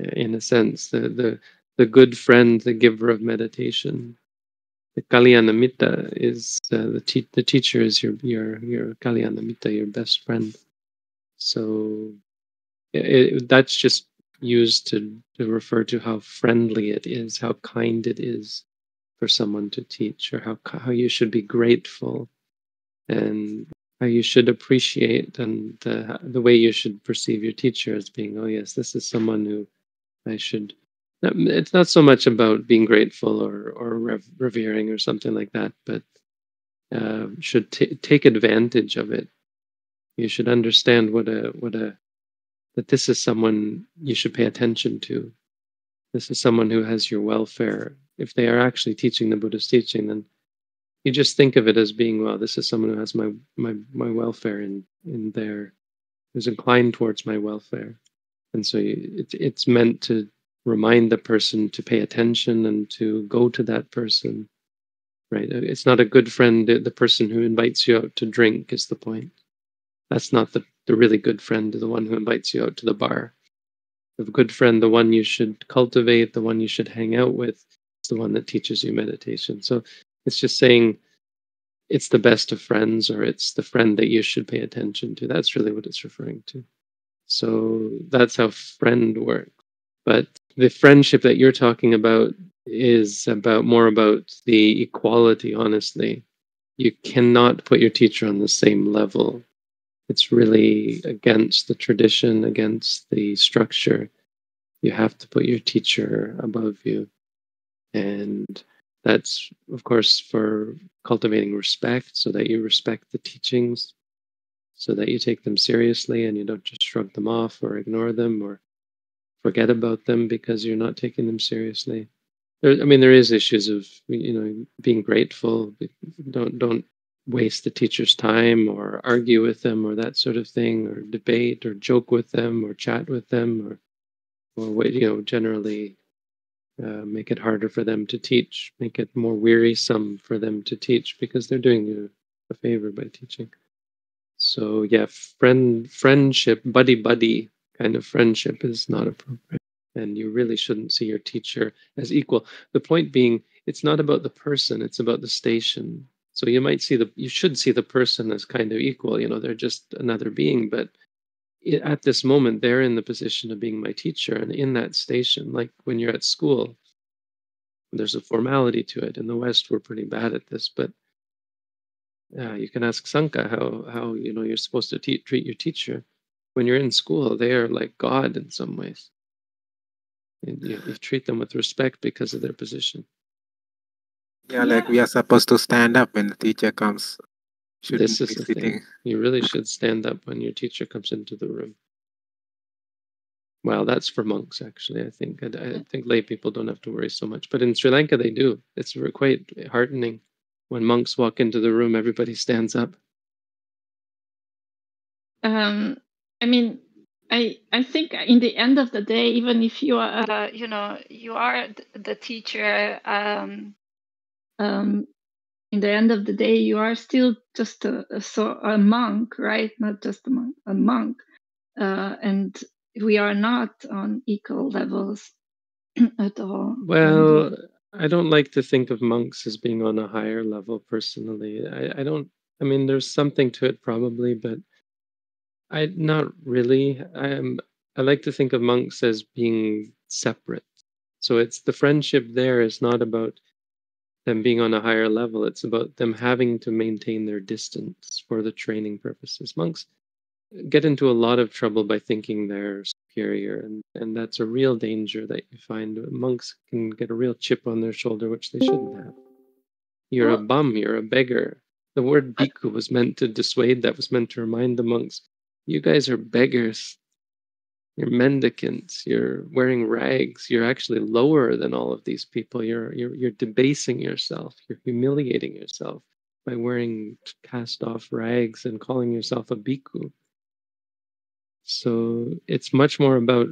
uh, in a sense. The the the good friend, the giver of meditation. The Kalyanamitta is uh, the te- the teacher is your your your Kalyanamitta, your best friend. So it, it- that's just used to to refer to how friendly it is, how kind it is for someone to teach, or how how you should be grateful, and how you should appreciate, and uh, the way you should perceive your teacher as being, oh yes, this is someone who I should. It's not so much about being grateful or or rev- revering or something like that, but uh, should ta take advantage of it. You should understand what a what a that this is someone you should pay attention to. This is someone who has your welfare. If they are actually teaching the Buddha's teaching, then you just think of it as being, well, this is someone who has my my my welfare in in their who's inclined towards my welfare, and so you, it's it's meant to remind the person to pay attention and to go to that person. Right? It's not a good friend. The person who invites you out to drink is the point. That's not the the really good friend, the one who invites you out to the bar. The good friend, the one you should cultivate, the one you should hang out with, is the one that teaches you meditation. So it's just saying it's the best of friends or it's the friend that you should pay attention to. That's really what it's referring to. So that's how friend works. But the friendship that you're talking about is about more about the equality, honestly. You cannot put your teacher on the same level it's really against the tradition, against the structure. You have to put your teacher above you. And that's, of course, for cultivating respect so that you respect the teachings, so that you take them seriously and you don't just shrug them off or ignore them or forget about them because you're not taking them seriously. There, I mean, there is issues of you know being grateful. Don't don't waste the teacher's time or argue with them or that sort of thing or debate or joke with them or chat with them or or what you know generally uh, make it harder for them to teach make it more wearisome for them to teach because they're doing you a favor by teaching so yeah friend friendship buddy buddy kind of friendship is not appropriate and you really shouldn't see your teacher as equal. The point being it's not about the person it's about the station. So you might see the you should see the person as kind of equal. You know, they're just another being, but at this moment they're in the position of being my teacher and in that station like when you're at school there's a formality to it. In the west we're pretty bad at this but uh, you can ask sanka how how you know you're supposed to te- treat your teacher when you're in school they are like god in some ways and you, you treat them with respect because of their position Yeah, like we are supposed to stand up when the teacher comes. Shouldn't this is the sitting. thing. You really should stand up when your teacher comes into the room. Well, that's for monks, actually. I think. I, I think lay people don't have to worry so much, but in Sri Lanka they do. It's quite heartening when monks walk into the room. Everybody stands up. um i mean i i think in the end of the day even if you are uh, you know you are the teacher um um in the end of the day you are still just a, a so a monk right? Not just a monk a monk. Uh and we are not on equal levels at all. And Well, I don't like to think of monks as being on a higher level personally. I, I don't, I mean, there's something to it probably, but I not really. I'm, I like to think of monks as being separate. So it's the friendship there is not about them being on a higher level, it's about them having to maintain their distance for the training purposes. Monks get into a lot of trouble by thinking they're superior and, and that's a real danger that you find monks can get a real chip on their shoulder which they shouldn't have you're a bum you're a beggar the word bhikkhu was meant to dissuade that was meant to remind the monks you guys are beggars. You're mendicants. You're wearing rags. You're actually lower than all of these people. You're you're, you're debasing yourself. You're humiliating yourself by wearing cast off rags and calling yourself a bhikkhu. So it's much more about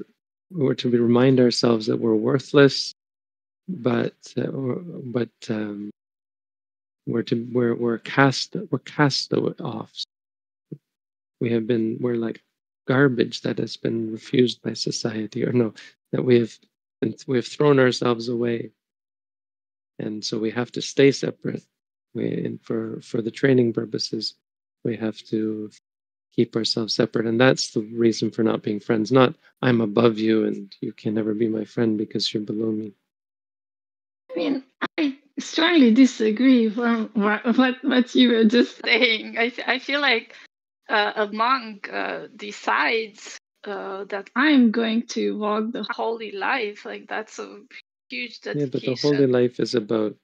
we're to remind ourselves that we're worthless, but uh, but um, we're to we're we're cast we're cast off. We have been we're like garbage that has been refused by society, or no, that we have we have thrown ourselves away, and so we have to stay separate. We for for the training purposes, we have to keep ourselves separate. And that's the reason for not being friends. Not i'm above you and you can never be my friend because you're below me. I mean i strongly disagree from what what, what you were just saying. I, I feel like uh, a monk uh, decides uh, that i'm going to walk the holy life like that's a huge yeah but the holy life is about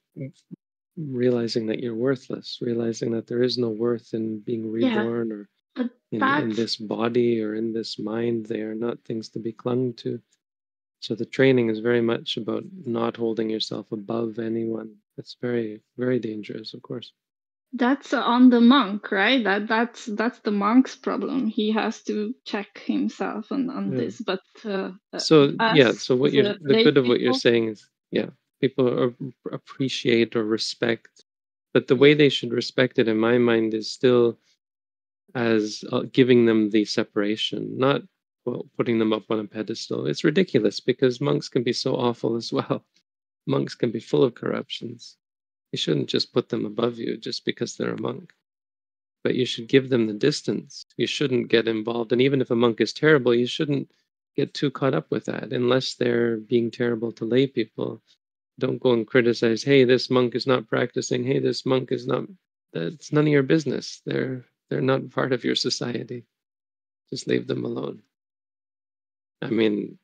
realizing that you're worthless realizing that there is no worth in being yeah reborn or but in, in this body or in this mind they are not things to be clung to. So the training is very much about not holding yourself above anyone. It's very very dangerous of course that's on the monk right? That that's that's the monk's problem. He has to check himself on on yeah. this but uh, uh, so yeah so what you're the good of what you're saying is yeah people are, appreciate or respect but the way they should respect it in my mind is still as uh, giving them the separation not well, putting them up on a pedestal. It's ridiculous because monks can be so awful as well. Monks can be full of corruptions you shouldn't just put them above you just because they're a monk but you should give them the distance. You shouldn't get involved and even if a monk is terrible you shouldn't get too caught up with that unless they're being terrible to lay people. Don't go and criticize hey this monk is not practicing. Hey this monk is not that's none of your business. They're they're not part of your society. Just leave them alone. I mean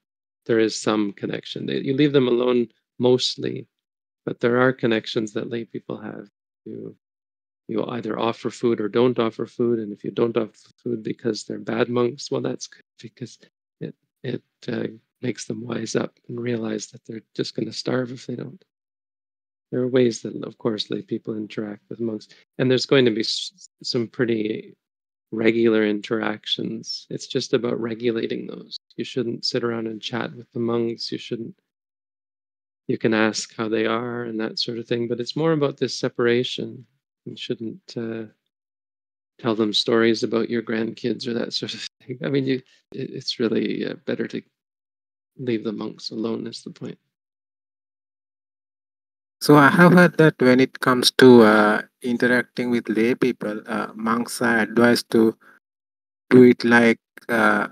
there is some connection. You leave them alone mostly but there are connections that lay people have you you either offer food or don't offer food and if you don't offer food because they're bad monks well that's good because it it uh, makes them wise up and realize that they're just going to starve if they don't. There are ways that of course lay people interact with monks and there's going to be some pretty regular interactions. It's just about regulating those. You shouldn't sit around and chat with the monks. You shouldn't you can ask how they are and that sort of thing but it's more about this separation. You shouldn't uh, tell them stories about your grandkids or that sort of thing. I mean you it, it's really uh, better to leave the monks alone is the point. So I have heard that when it comes to uh, interacting with lay people, uh, monks are advised to do it like uh,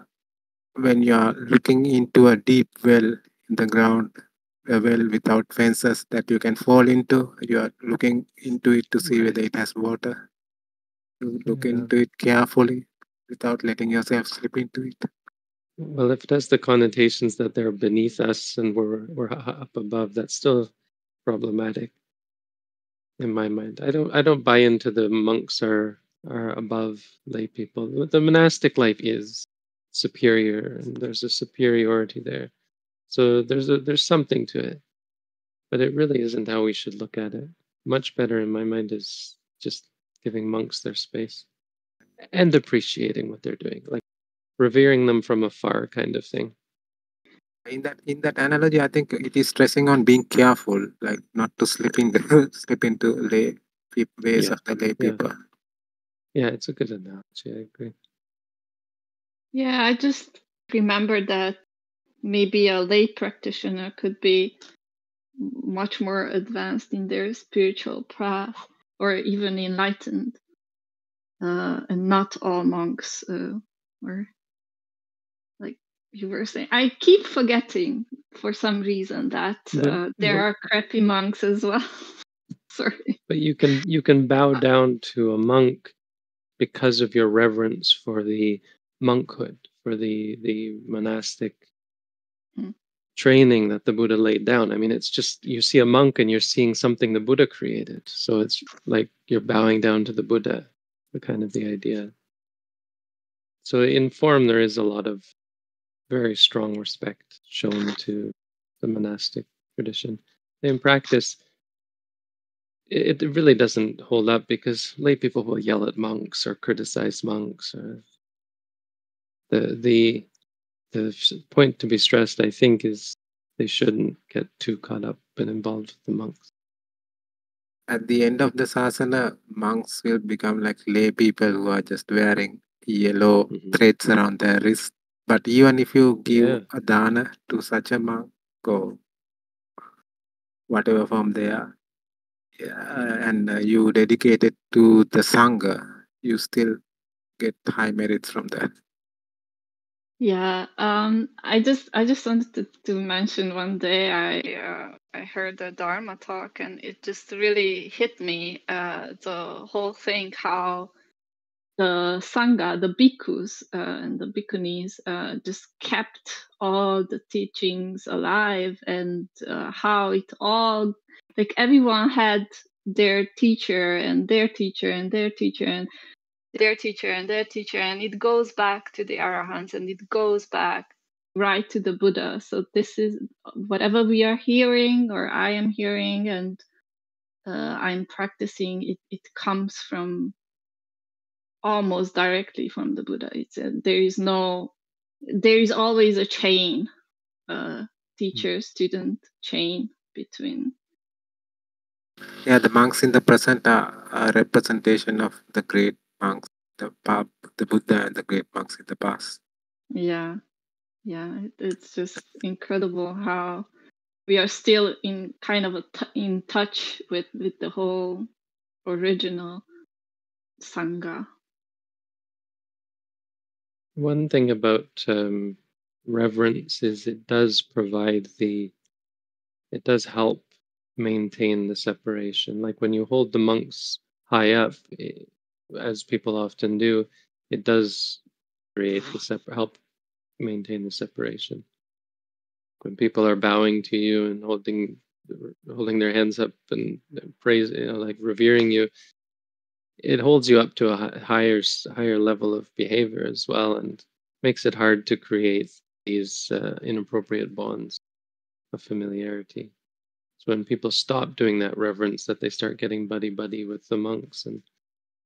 when you're looking into a deep well in the ground, a well without fences that you can fall into. You are looking into it to see whether it has water. You look yeah into it carefully without letting yourself slip into it. well if it has the connotations that they're beneath us and we're we're up above that's still problematic in my mind i don't i don't buy into the monks are are above lay people. The monastic life is superior, and there's a superiority there. So there's a there's something to it, but it really isn't how we should look at it. Much better in my mind is just giving monks their space and appreciating what they're doing, like revering them from afar, kind of thing. In that in that analogy, I think it is stressing on being careful, like not to slip into slip into lay peop- ways Yeah, of the lay yeah. people. Yeah, it's a good analogy. I agree. Yeah, I just remembered that maybe a lay practitioner could be much more advanced in their spiritual path or even enlightened, uh, and not all monks uh, were like you were saying. I keep forgetting for some reason that uh, there are crappy monks as well. Sorry. But you can you can bow down to a monk because of your reverence for the monkhood, for the the monastic. Training that the Buddha laid down. I mean, it's just you see a monk and you're seeing something the Buddha created. So it's like you're bowing down to the Buddha, the kind of the idea. So in form, there is a lot of very strong respect shown to the monastic tradition. In practice, it, really doesn't hold up because lay people will yell at monks or criticize monks. Or the the the point to be stressed, I think, is they shouldn't get too caught up and involved with the monks. At the end of the sasana, monks will become like lay people who are just wearing yellow Mhm. threads around their wrist. But even if you give Yeah. a dana to such a monk or whatever form they are, yeah, and uh, you dedicate it to the sangha, you still get high merits from that. Yeah, um, I just I just wanted to, to mention one day I uh, I heard a Dharma talk and it just really hit me uh, the whole thing how the sangha, the bhikkhus uh, and the bhikkhunis uh, just kept all the teachings alive and uh, how it all like everyone had their teacher and their teacher and their teacher and their teacher and their teacher and it goes back to the arahants and it goes back right to the buddha. So this is whatever we are hearing or i am hearing and uh, i'm practicing it, it comes from almost directly from the buddha. It's a, there is no there is always a chain uh, teacher student chain between. Yeah, the monks in the present are a representation of the great monks, the pa- the Buddha and the great monks in the past. Yeah, yeah, it's just incredible how we are still in kind of a t- in touch with with the whole original sangha. One thing about um, reverence is it does provide the, it does help maintain the separation. Like when you hold the monks high up, eh, as people often do, it does create the help maintain the separation. When people are bowing to you and holding holding their hands up and praise, you know, like revering you, it holds you up to a higher higher level of behavior as well, and makes it hard to create these uh, inappropriate bonds of familiarity. So when people stop doing that reverence, that they start getting buddy buddy with the monks, and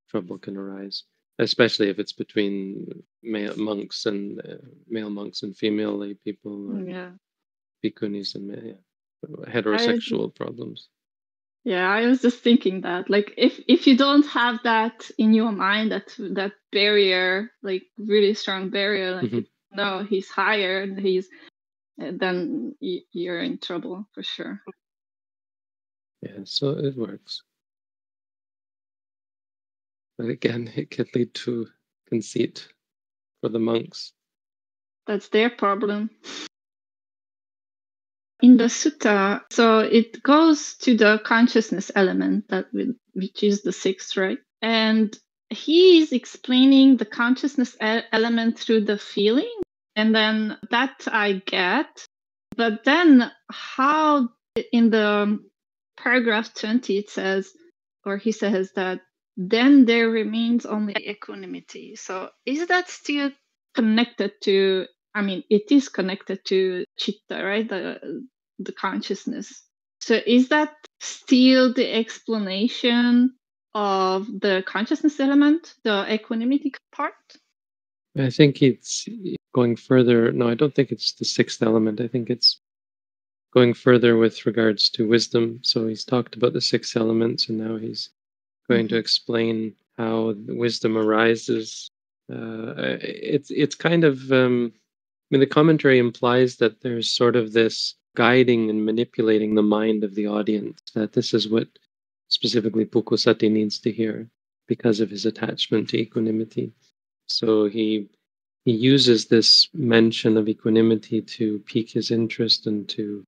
trouble can arise. Especially if it's between male monks and uh, male monks and female lay people, Yeah, bhikkhunis and yeah, heterosexual problems. yeah. I was just thinking that, like, if if you don't have that in your mind, that that barrier, like really strong barrier, like, Mhm. no, he's higher, and he's, then you're in trouble for sure. Yeah, so it works. But again, it can lead to conceit for the monks. That's their problem. In the sutta, so it goes to the consciousness element that which is the sixth, right? And he is explaining the consciousness element through the feeling, and then that I get. But then, how in the paragraph twenty it says, or he says that then there remains only equanimity. So is that still connected to? I mean, it is connected to chitta, right? The the consciousness. So is that still the explanation of the consciousness element, the equanimity part? I think it's going further. No, I don't think it's the sixth element. I think it's going further with regards to wisdom. So he's talked about the six elements, and now he's going to explain how wisdom arises. Uh, it's it's kind of um, I mean the commentary implies that there's sort of this guiding and manipulating the mind of the audience that this is what specifically Pukusati needs to hear because of his attachment to equanimity. So he he uses this mention of equanimity to pique his interest and to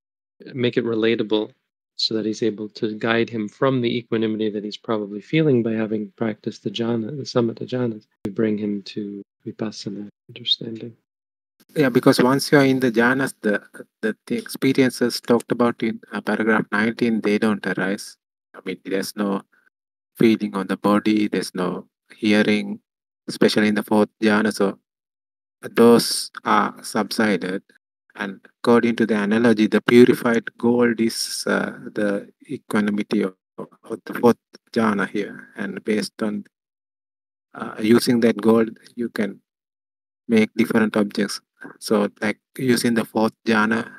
make it relatable so that he's able to guide him from the equanimity that he's probably feeling by having practiced the jhana, the samatha jhanas, to bring him to vipassana understanding. Yeah, because once you are in the jhanas, the, the, the experiences talked about in uh, paragraph 19, they don't arise. I mean, there's no feeling on the body, there's no hearing, especially in the fourth jhana. So those are subsided and according to the analogy, the purified gold is uh, the equanimity of, of, the fourth jhana here. And based on uh, using that gold, you can make different objects. So, like using the fourth jhana,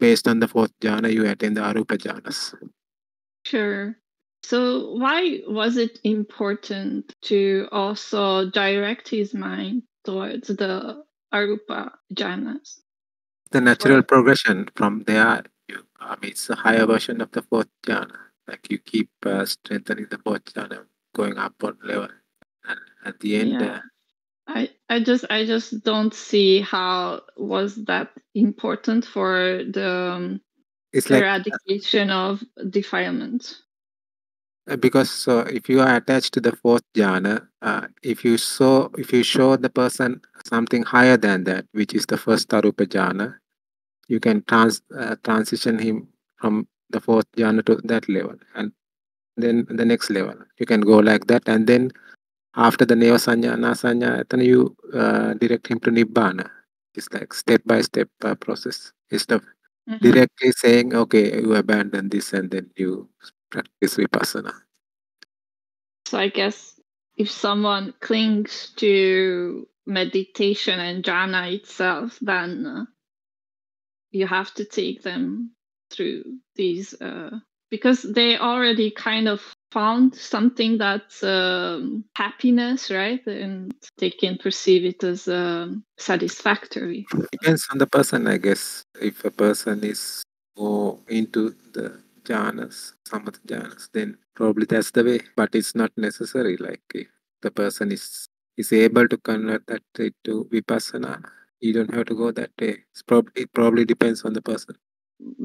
based on the fourth jhana, you attain the arupa jhanas. Sure. So, why was it important to also direct his mind towards the arupa jhanas? The natural progression from there. You, I mean, it's a higher version of the fourth jhana. Like you keep uh, strengthening the fourth jhana, going up one level, and at the end. Yeah. Uh, I, I just I just don't see how was that important for the um, it's eradication like, of defilement. Uh, because so if you are attached to the fourth jhana, uh, if you show if you show the person something higher than that, which is the first arupa jhana, you can trans uh, transition him from the fourth jhana to that level, and then the next level. You can go like that, and then after the neva sanya, nasanya, then you uh, direct him to nibbana. It's like step by step uh, process instead of mm-hmm. directly saying, okay, you abandon this and then you practice vipassana. So I guess if someone clings to meditation and jhana itself, then uh, you have to take them through these uh, because they already kind of found something that's um, happiness, right? And they can perceive it as um, satisfactory. Depends on the person, I guess. If a person is more into the jhanas, samatha jhanas, then probably that's the way. But it's not necessary. Like if the person is is able to convert that to vipassana, you don't have to go that way. It's probably it probably depends on the person.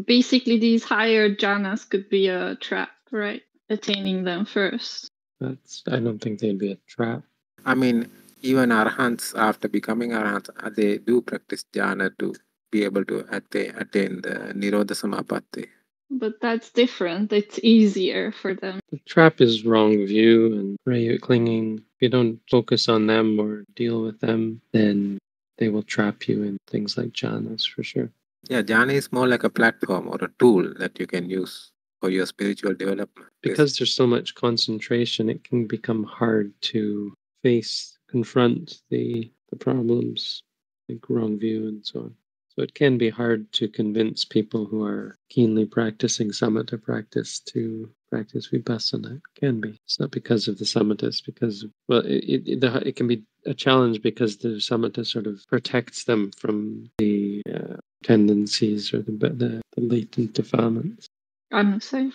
Basically, these higher jhanas could be a trap, right? Attaining them first. That's I don't think they'd be a trap. I mean, even arhants after becoming arhants, uh, they do practice jhana to be able to attain, attain the nirodha samapatti. But that's different. It's easier for them. The trap is wrong view and clinging. If you don't focus on them or deal with them, then they will trap you in things like jhanas for sure. Yeah, jhana is more like a platform or a tool that you can use for your spiritual development. Because there's so much concentration, it can become hard to face, confront the the problems, like wrong view and so on. So it can be hard to convince people who are keenly practicing samatha practice to practice vipassana. It can be. It's not because of the samatha, because, well, it, it, the, it can be a challenge because the samatha sort of protects them from the uh, tendencies or the, the, the latent defilements. Anusaya.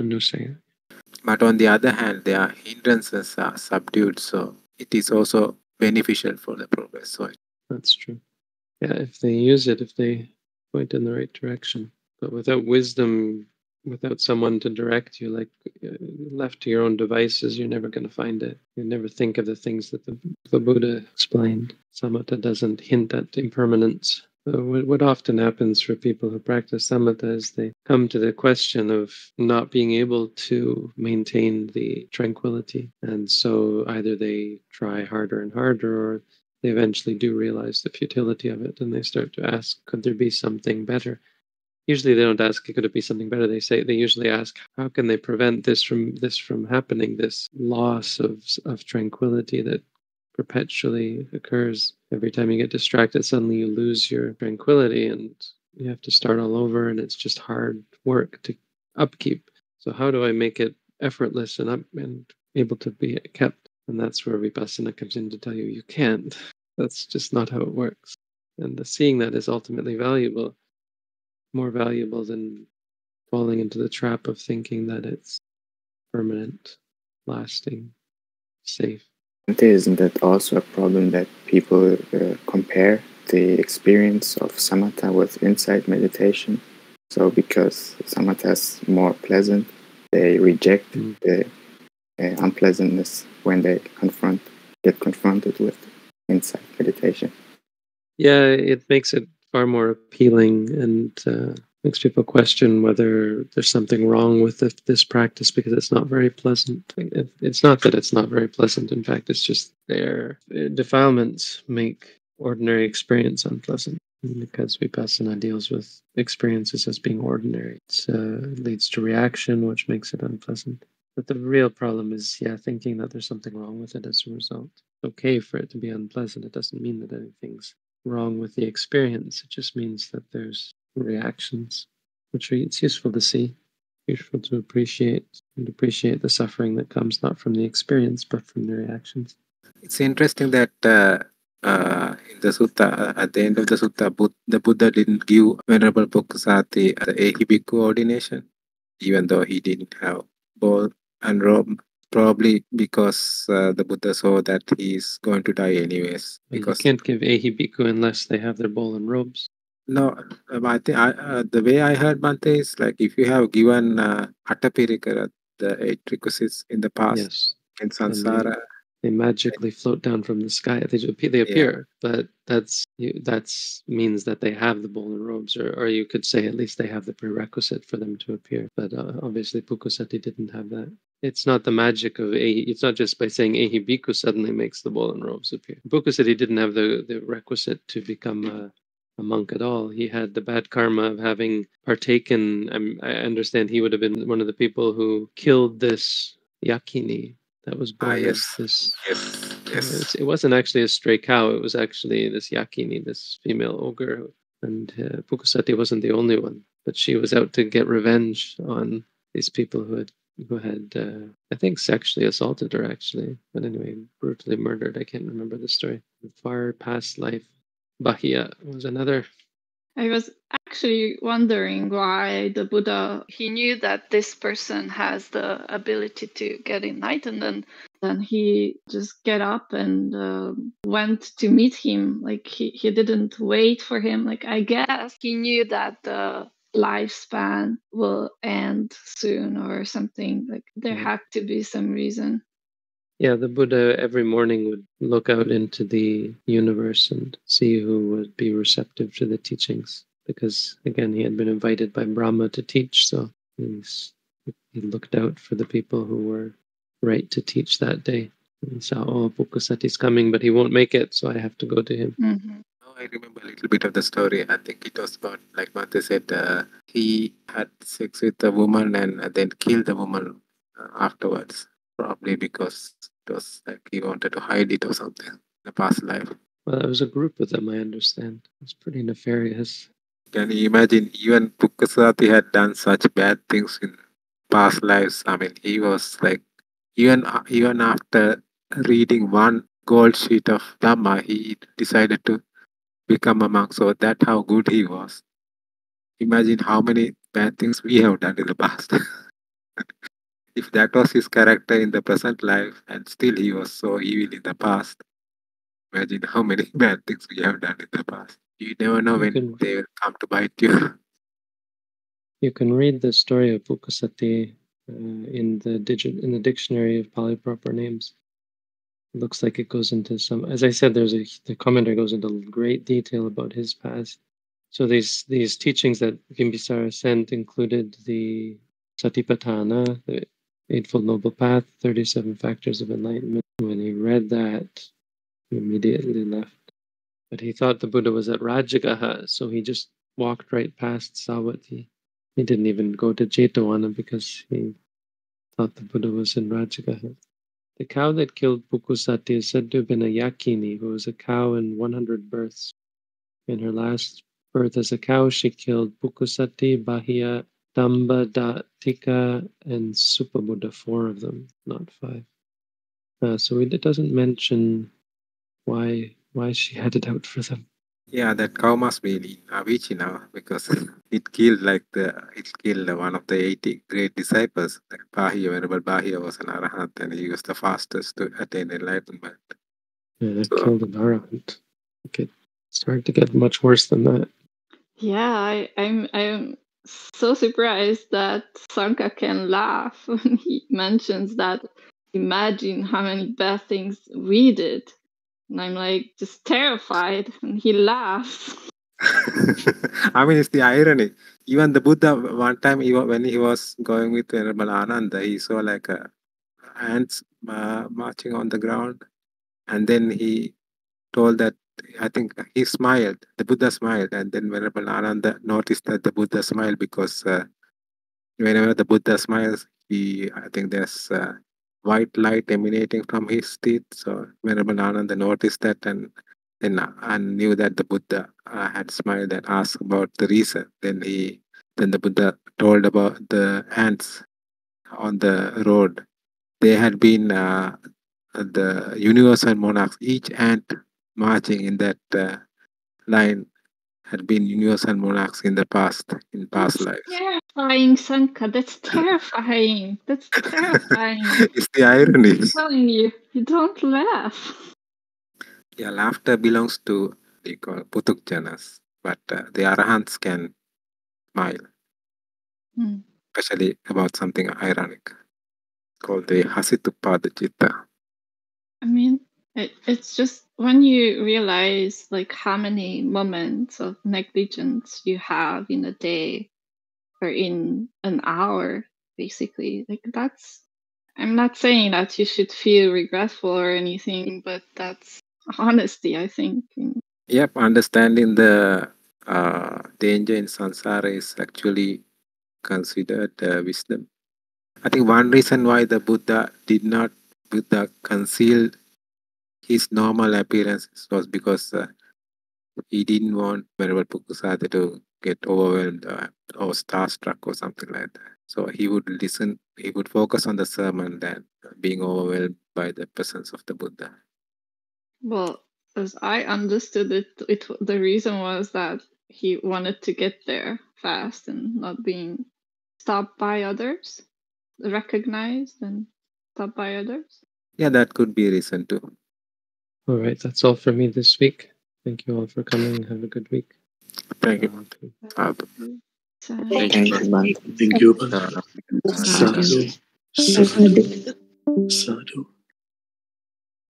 Anusaya. But on the other hand, their hindrances are subdued, so it is also beneficial for the progress. So that's true yeah, if they use it, if they point in the right direction. But without wisdom, without someone to direct you, like uh, left to your own devices, you're never going to find it. You never think of the things that the, the Buddha explained. Samatha doesn't hint at impermanence. Uh, what, what often happens for people who practice samatha is they come to the question of not being able to maintain the tranquility. And so either they try harder and harder, or they eventually do realize the futility of it and they start to ask, could there be something better? Usually they don't ask, could it be something better? They say they usually ask, how can they prevent this from this from happening, this loss of of tranquility that perpetually occurs every time you get distracted suddenly you lose your tranquility and you have to start all over and it's just hard work to upkeep so how do i make it effortless and up and able to be kept and that's where vipassana comes in to tell you you can't that's just not how it works and the seeing that is ultimately valuable more valuable than falling into the trap of thinking that it's permanent lasting safe isn't that also a problem that people uh, compare the experience of samatha with insight meditation? So because samatha is more pleasant, they reject mm. the unpleasantness when they confront get confronted with insight meditation. Yeah, it makes it far more appealing and uh, makes people question whether there's something wrong with the, this practice because it's not very pleasant. It's not that it's not very pleasant. In fact, it's just their defilements make ordinary experience unpleasant because vipassana deals with experiences as being ordinary. It uh, leads to reaction, which makes it unpleasant. But the real problem is, yeah, thinking that there's something wrong with it as a result. It's okay for it to be unpleasant. It doesn't mean that anything's wrong with the experience. It just means that there's reactions, which are, it's useful to see, useful to appreciate and appreciate the suffering that comes not from the experience but from the reactions. It's interesting that uh, uh, in the sutta, at the end of the sutta, the Buddha didn't give Venerable Pukkasati the Ehibhikkhu ordination, even though he didn't have both and robe probably because uh, the Buddha saw that he's going to die anyways. Because you can't give ehibhikkhu unless they have their bowl and robes. No, um, I think I, uh, the way I heard Bhante is like if you have given uh, Attapirikara, the eight requisites in the past yes. in Sansara. They, they, magically float down from the sky. They, they appear, yeah. but that's that's means that they have the bowl and robes, or, or you could say at least they have the prerequisite for them to appear. But uh, obviously, Pukkasati didn't have that. It's not the magic of Ehi. It's not just by saying Ehibhikkhu suddenly makes the bowl and robes appear. Bhikkhu said he didn't have the, the requisite to become a a monk at all. He had the bad karma of having partaken. I'm, i understand he would have been one of the people who killed this yakkhini that was born. Ah, yes. This, yes. Yes. It wasn't actually a stray cow. It was actually this yakkhini, this female ogre. And uh, Pukkasati wasn't the only one, but she was out to get revenge on these people who had who had uh, I think sexually assaulted her actually, but anyway, brutally murdered. I can't remember the story. Far past life Bahiya was another. I was actually wondering why the Buddha he knew that this person has the ability to get enlightened, and then he just get up and uh, went to meet him. Like he he didn't wait for him. Like I guess he knew that the lifespan will end soon or something. Like there had to be some reason. Yeah, the Buddha every morning would look out into the universe and see who would be receptive to the teachings. Because again, he had been invited by Brahma to teach, so he's, he looked out for the people who were right to teach that day. He saw, oh, Pukkasati's coming, but he won't make it, so I have to go to him. Mm-hmm. Oh, I remember a little bit of the story. I think it was about, like Bhante said, uh, he had sex with a woman and then killed the woman uh, afterwards, probably because it was like he wanted to hide it or something in the past life. Well, there was a group of them, I understand. It's pretty nefarious. Can you imagine even Pukkasati had done such bad things in past lives? I mean, he was like, even even after reading one gold sheet of Dhamma, he decided to become a monk. So that's how good he was. Imagine how many bad things we have done in the past. if that was his character in the present life and still he was so evil in the past, imagine how many bad things we have done in the past. You never know when can, they will come to bite you. You can read the story of Pukkasati uh, in the digit in the dictionary of Pali proper names. Looks like it goes into some. As I said, there's a the commenter goes into great detail about his past. So these these teachings that Bimbisara sent included the Satipatthana, the Eightfold Noble Path, 37 Factors of Enlightenment. When he read that, he immediately left. But he thought the Buddha was at Rajagaha, so he just walked right past Savatthi. He didn't even go to Jetavana because he thought the Buddha was in Rajagaha. The cow that killed Pukusati is said to have been a Yakkhini, who was a cow in 100 births. In her last birth as a cow, she killed Pukusati, Bahiya, Damba, Datika, and Suppabuddha, four of them, not five. Uh, so it doesn't mention why why she had it out for them. Yeah, that cow must be in Avici now because it killed like the it killed one of the eighty great disciples. Like Bahiya, Venerable Bahiya was an arahant and he was the fastest to attain enlightenment. Yeah, that so, killed an arahant. Okay, it's hard to get much worse than that. Yeah, I, I'm I'm so surprised that Sanka can laugh when he mentions that. Imagine how many bad things we did and I'm like just terrified. And he laughs. I mean, it's the irony. Even the Buddha, one time, he, when he was going with Venerable Ananda, he saw like a ants uh, marching on the ground. And then he told that, I think he smiled, the Buddha smiled. And then Venerable Ananda noticed that the Buddha smiled because uh, whenever the Buddha smiles, he, I think there's uh, white light emanating from his teeth. So Venerable Ananda noticed that and then and knew that the Buddha uh, had smiled and asked about the reason. Then he then the Buddha told about the ants on the road. They had been uh, the universal monarchs. Each ant marching in that uh, line had been universal monarchs in the past, in past lives. Terrifying, Sanka. That's terrifying. That's terrifying. it's the irony. I'm telling you, you don't laugh. Yeah, laughter belongs to they call puthujjanas, but uh, the Arahants can smile, hmm. especially about something ironic called the Hasituppada Chitta. I mean, it, it's just when you realize like how many moments of negligence you have in a day in an hour, basically, like that's. I'm not saying that you should feel regretful or anything, but that's honesty, I think. Yep, understanding the uh, danger in samsara is actually considered uh, wisdom. I think one reason why the Buddha did not Buddha concealed his normal appearance was because uh, he didn't want Venerable Pukusati to get overwhelmed uh, or starstruck or something like that. So he would listen, he would focus on the sermon than being overwhelmed by the presence of the Buddha. Well, as I understood it, it the reason was that he wanted to get there fast and not being stopped by others, recognized and stopped by others. Yeah, that could be a reason too. All right, that's all for me this week. Thank you all for coming. Have a good week. Thank you. Uh, Thank you. Thank you. Sadhu. Sadhu. Sadhu.